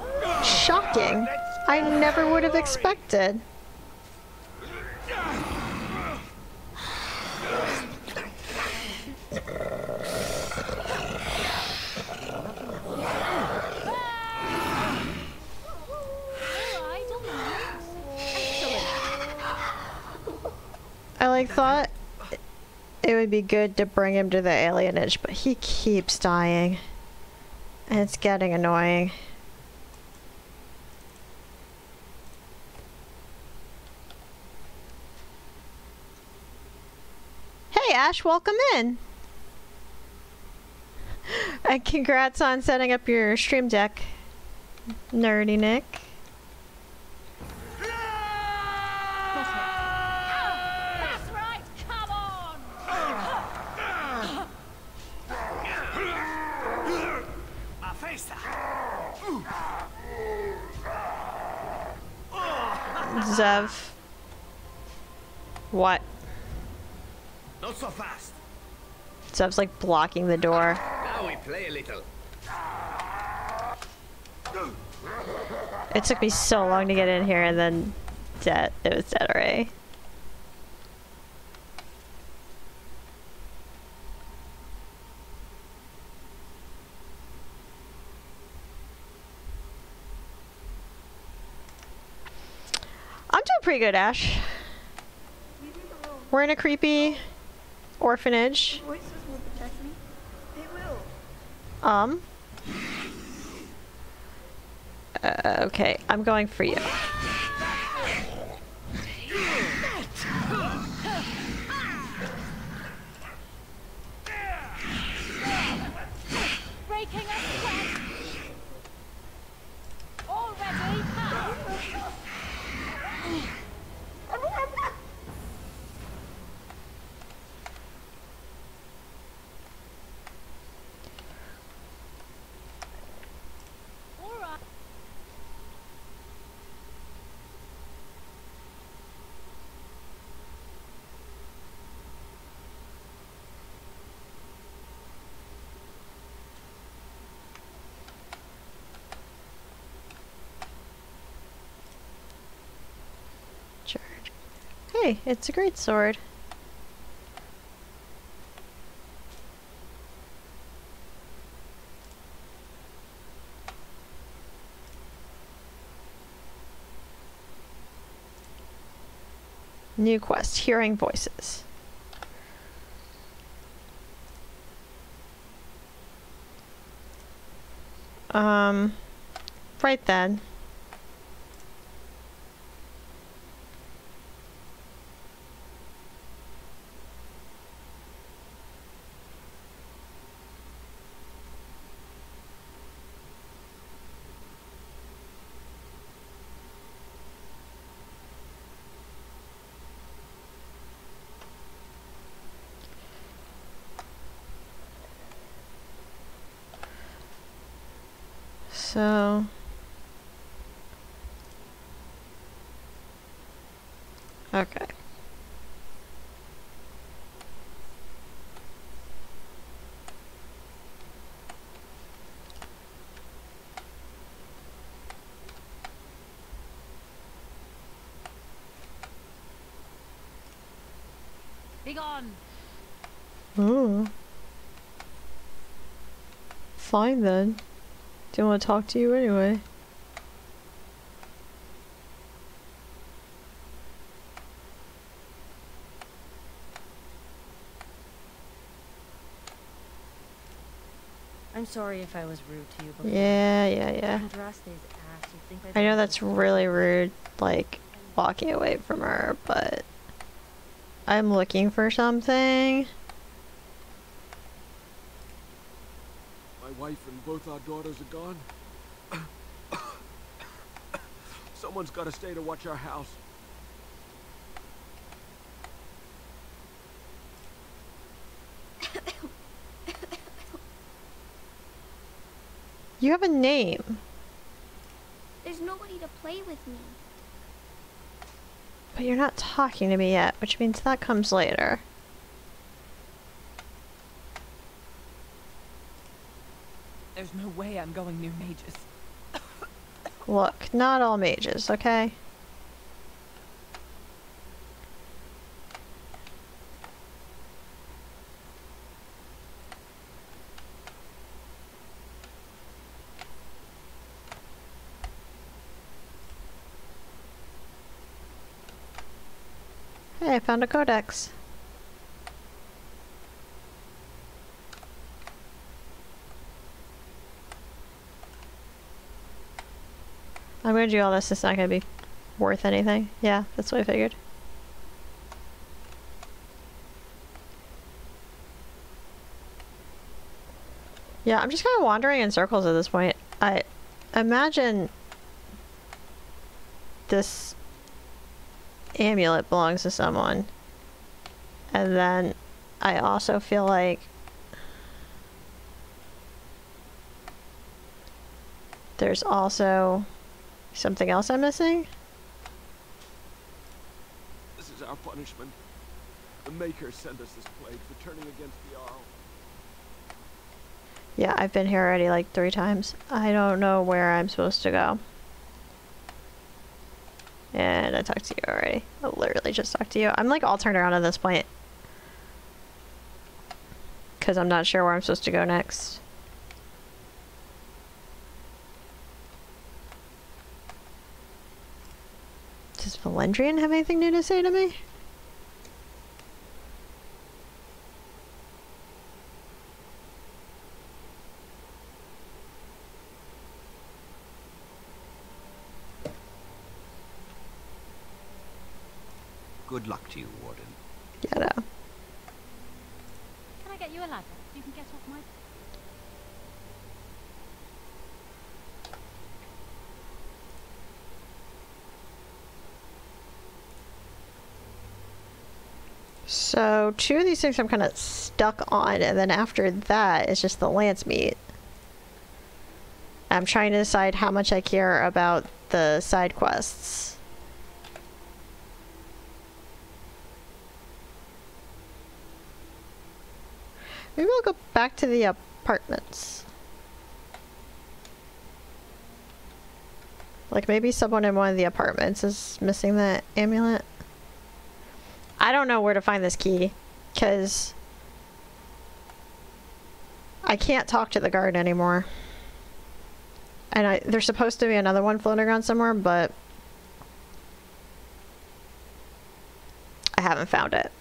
Shocking. I never would have expected. I like thought it would be good to bring him to the alienage, but he keeps dying. And it's getting annoying. Hey Ash, welcome in. (laughs) And congrats on setting up your stream deck, NerdiNik. That's right, come on! A festa. Zev. What? Not so fast. Zev's like blocking the door. Now we play a little. It took me so long to get in here and then dead. It was dead already. I'm doing pretty good, Ash. We're in a creepy orphanage. Voices will protect me. They will. Um. Uh, okay, I'm going for you. Breaking up sweat. All ready? Ha! Hey, it's a great sword. New quest, hearing voices. Um, right then. So Okay. Be gone. Ooh. Fine then. Didn't want to talk to you anyway. Sorry if I was rude to you before. Yeah, yeah, yeah. Andraste's ass. You'd think I'd know that's really rude, like walking away from her, but I'm looking for something. My wife and both our daughters are gone. (coughs) Someone's got to stay to watch our house. You have a name, There's nobody to play with me. but you're not talking to me yet, which means that comes later. There's no way I'm going near mages. Look, not all mages, okay? Hey, I found a codex. I'm gonna do all this, it's not gonna be worth anything. Yeah, that's what I figured. Yeah, I'm just kind of wandering in circles at this point. I imagine this amulet belongs to someone. And then I also feel like there's also something else I'm missing. This is our punishment. The Maker sent us this plague for turning against the Arl. Yeah, I've been here already like three times. I don't know where I'm supposed to go. And I talked to you already. I literally just talked to you. I'm like all turned around at this point. Because I'm not sure where I'm supposed to go next. Does Valendrian have anything new to say to me? Luck to you, Warden. Yeah, no. Can I get you a ladder? You can get off my. So two of these things I'm kind of stuck on, and then after that it's just the Landsmeet. I'm trying to decide how much I care about the side quests. Maybe I'll go back to the apartments. Like maybe someone in one of the apartments is missing that amulet. I don't know where to find this key, because I can't talk to the guard anymore. And I, there's supposed to be another one floating around somewhere, but I haven't found it.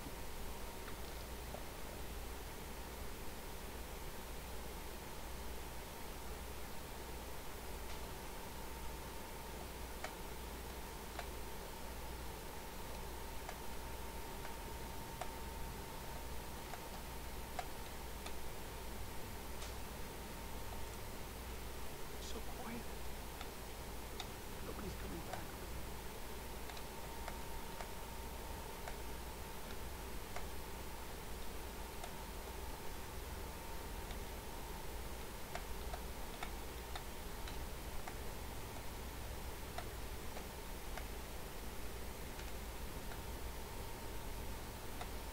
So quiet. Nobody's coming back.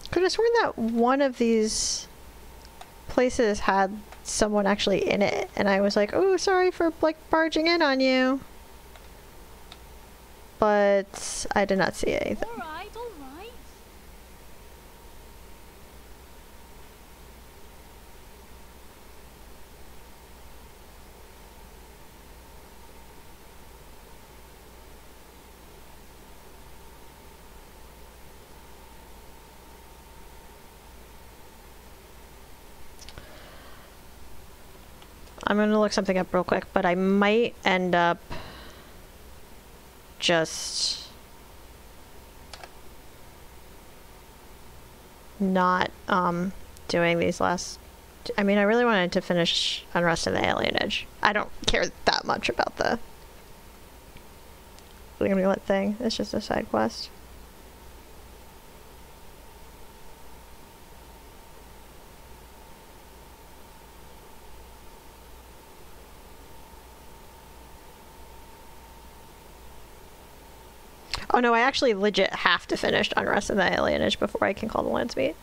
Could have sworn that one of these places had someone actually in it, and I was like, "Oh, sorry for like barging in on you," but I did not see anything. All right, all right. I'm gonna look something up real quick, but I might end up just not um, doing these last. I mean, I really wanted to finish Unrest and the Alienage. I don't care that much about the Glimmerlet thing. It's just a side quest. Oh no, I actually legit have to finish Unrest and the Alienage before I can call the Landsmeet.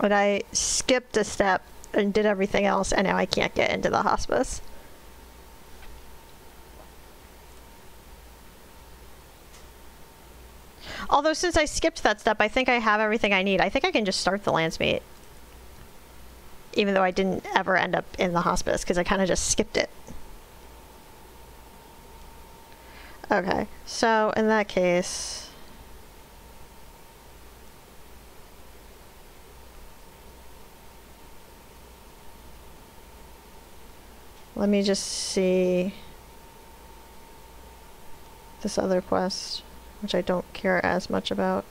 But I skipped a step and did everything else, and now I can't get into the hospice. Although since I skipped that step, I think I have everything I need. I think I can just start the meet. Even though I didn't ever end up in the hospice, because I kind of just skipped it. Okay, so in that case... Let me just see this other quest, which I don't care as much about.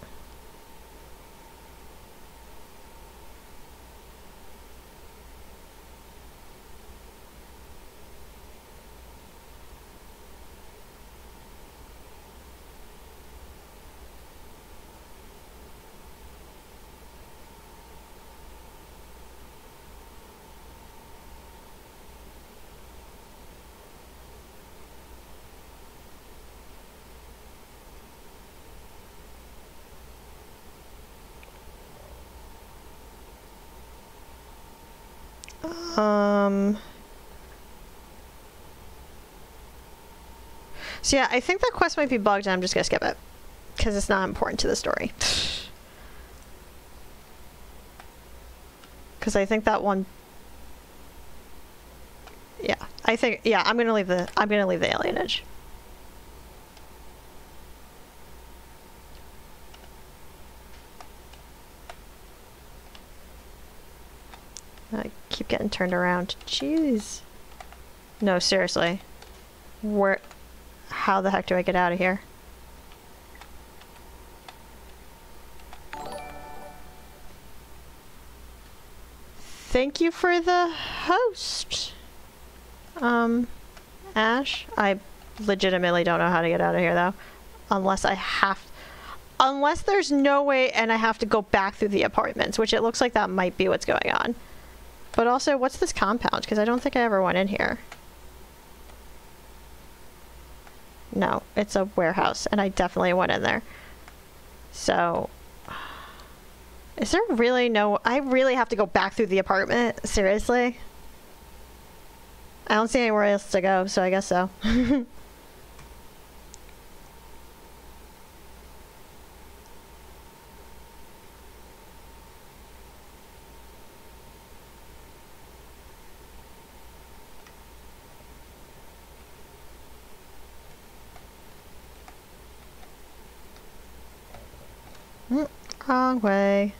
Um. So yeah, I think that quest might be bugged and I'm just gonna skip it. Because it's not important to the story. (sighs) Because I think that one... Yeah, I think... Yeah, I'm gonna leave the... I'm gonna leave the alienage. I keep getting turned around. Jeez. No, seriously. Where... How the heck do I get out of here? Thank you for the host. Um, Ash. I legitimately don't know how to get out of here though. Unless I have... Unless there's no way and I have to go back through the apartments, which it looks like that might be what's going on. But also, what's this compound? Because I don't think I ever went in here. No, it's a warehouse, and I definitely went in there. So, Is there really no... I really have to go back through the apartment? Seriously? I don't see anywhere else to go, so I guess so. (laughs) Mm, Wrong way.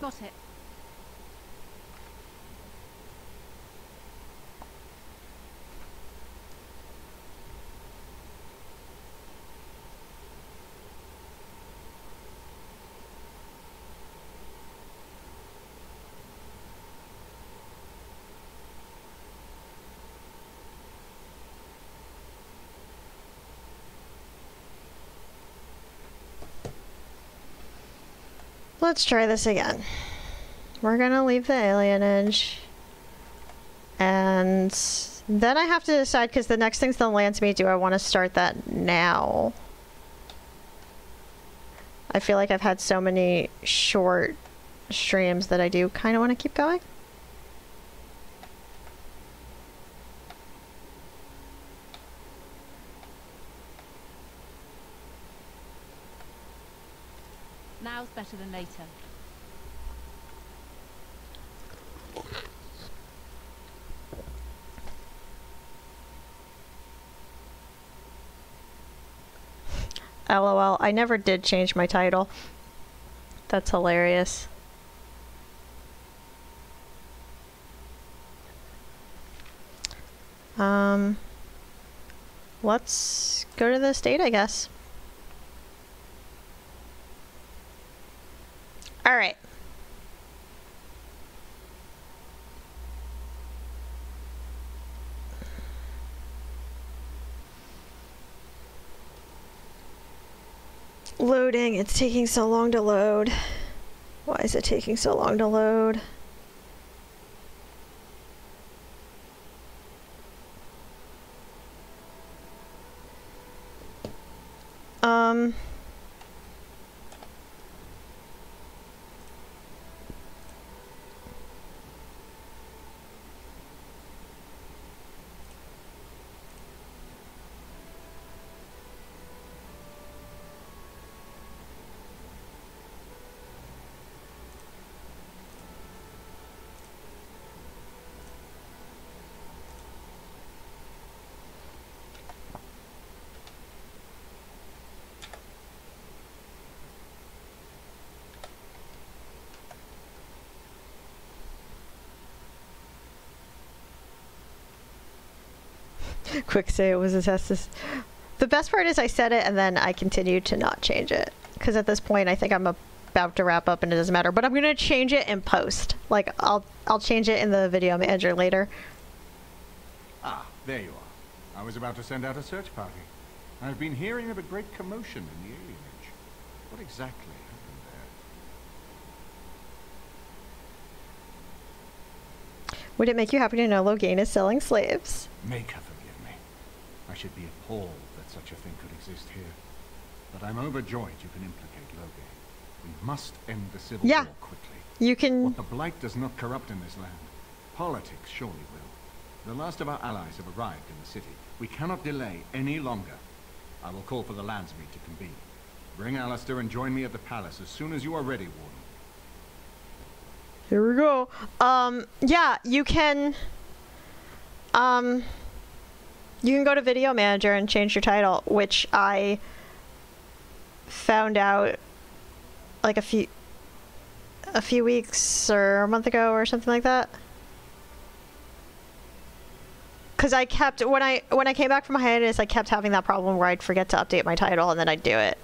Got it. Let's try this again. We're gonna leave the alienage. And then I have to decide because the next thing's the Landsmeet. Do I want to start that now? I feel like I've had so many short streams that I do kind of want to keep going. Better than later. LOL. I never did change my title. That's hilarious. Um, let's go to the state, I guess. All right. Loading. It's taking so long to load. Why is it taking so long to load? (laughs) Quick say it was a Testis. The best part is I said it and then I continued to not change it. Because at this point I think I'm about to wrap up and it doesn't matter. But I'm going to change it in post. Like I'll I'll change it in the video manager later. Ah, there you are. I was about to send out a search party. I've been hearing of a great commotion in the alienage. What exactly happened there? Would it make you happy to know Loghain is selling slaves? Make her forgive me. I should be appalled that such a thing could exist here. But I'm overjoyed you can implicate Loghain. We must end the civil Yeah. war quickly. You can... What the Blight does not corrupt in this land, politics surely will. The last of our allies have arrived in the city. We cannot delay any longer. I will call for the Landsmeet to convene. Bring Alistair and join me at the palace as soon as you are ready, Warden. Here we go. Um, yeah, you can, um, you can go to Video Manager and change your title, which I found out like a few, a few weeks or a month ago or something like that. Cause I kept when I when I came back from hiatus, I kept having that problem where I'd forget to update my title and then I'd do it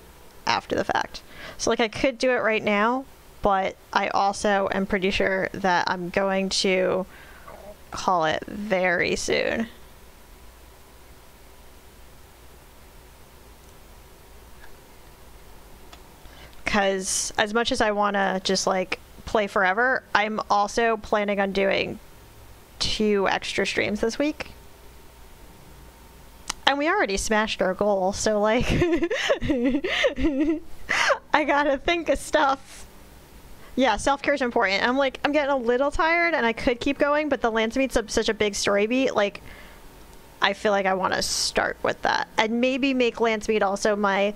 after the fact. So like I could do it right now, but I also am pretty sure that I'm going to call it very soon. Because as much as I want to just like play forever, I'm also planning on doing two extra streams this week. And we already smashed our goal, so like (laughs) I gotta think of stuff. Yeah, self-care is important. I'm like, I'm getting a little tired and I could keep going, but the Landsmeet's a, such a big story beat, like I feel like I want to start with that. And maybe make Lance Landsmeet also my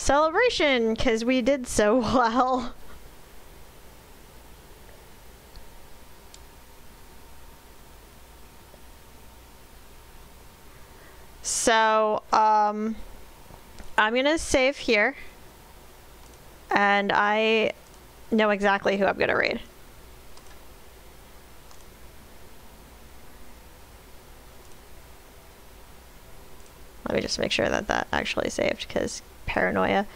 celebration, because we did so (laughs) well. So, um, I'm gonna save here. And I know exactly who I'm gonna raid. Let me just make sure that that actually saved, because paranoia.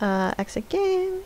Uh, exit game.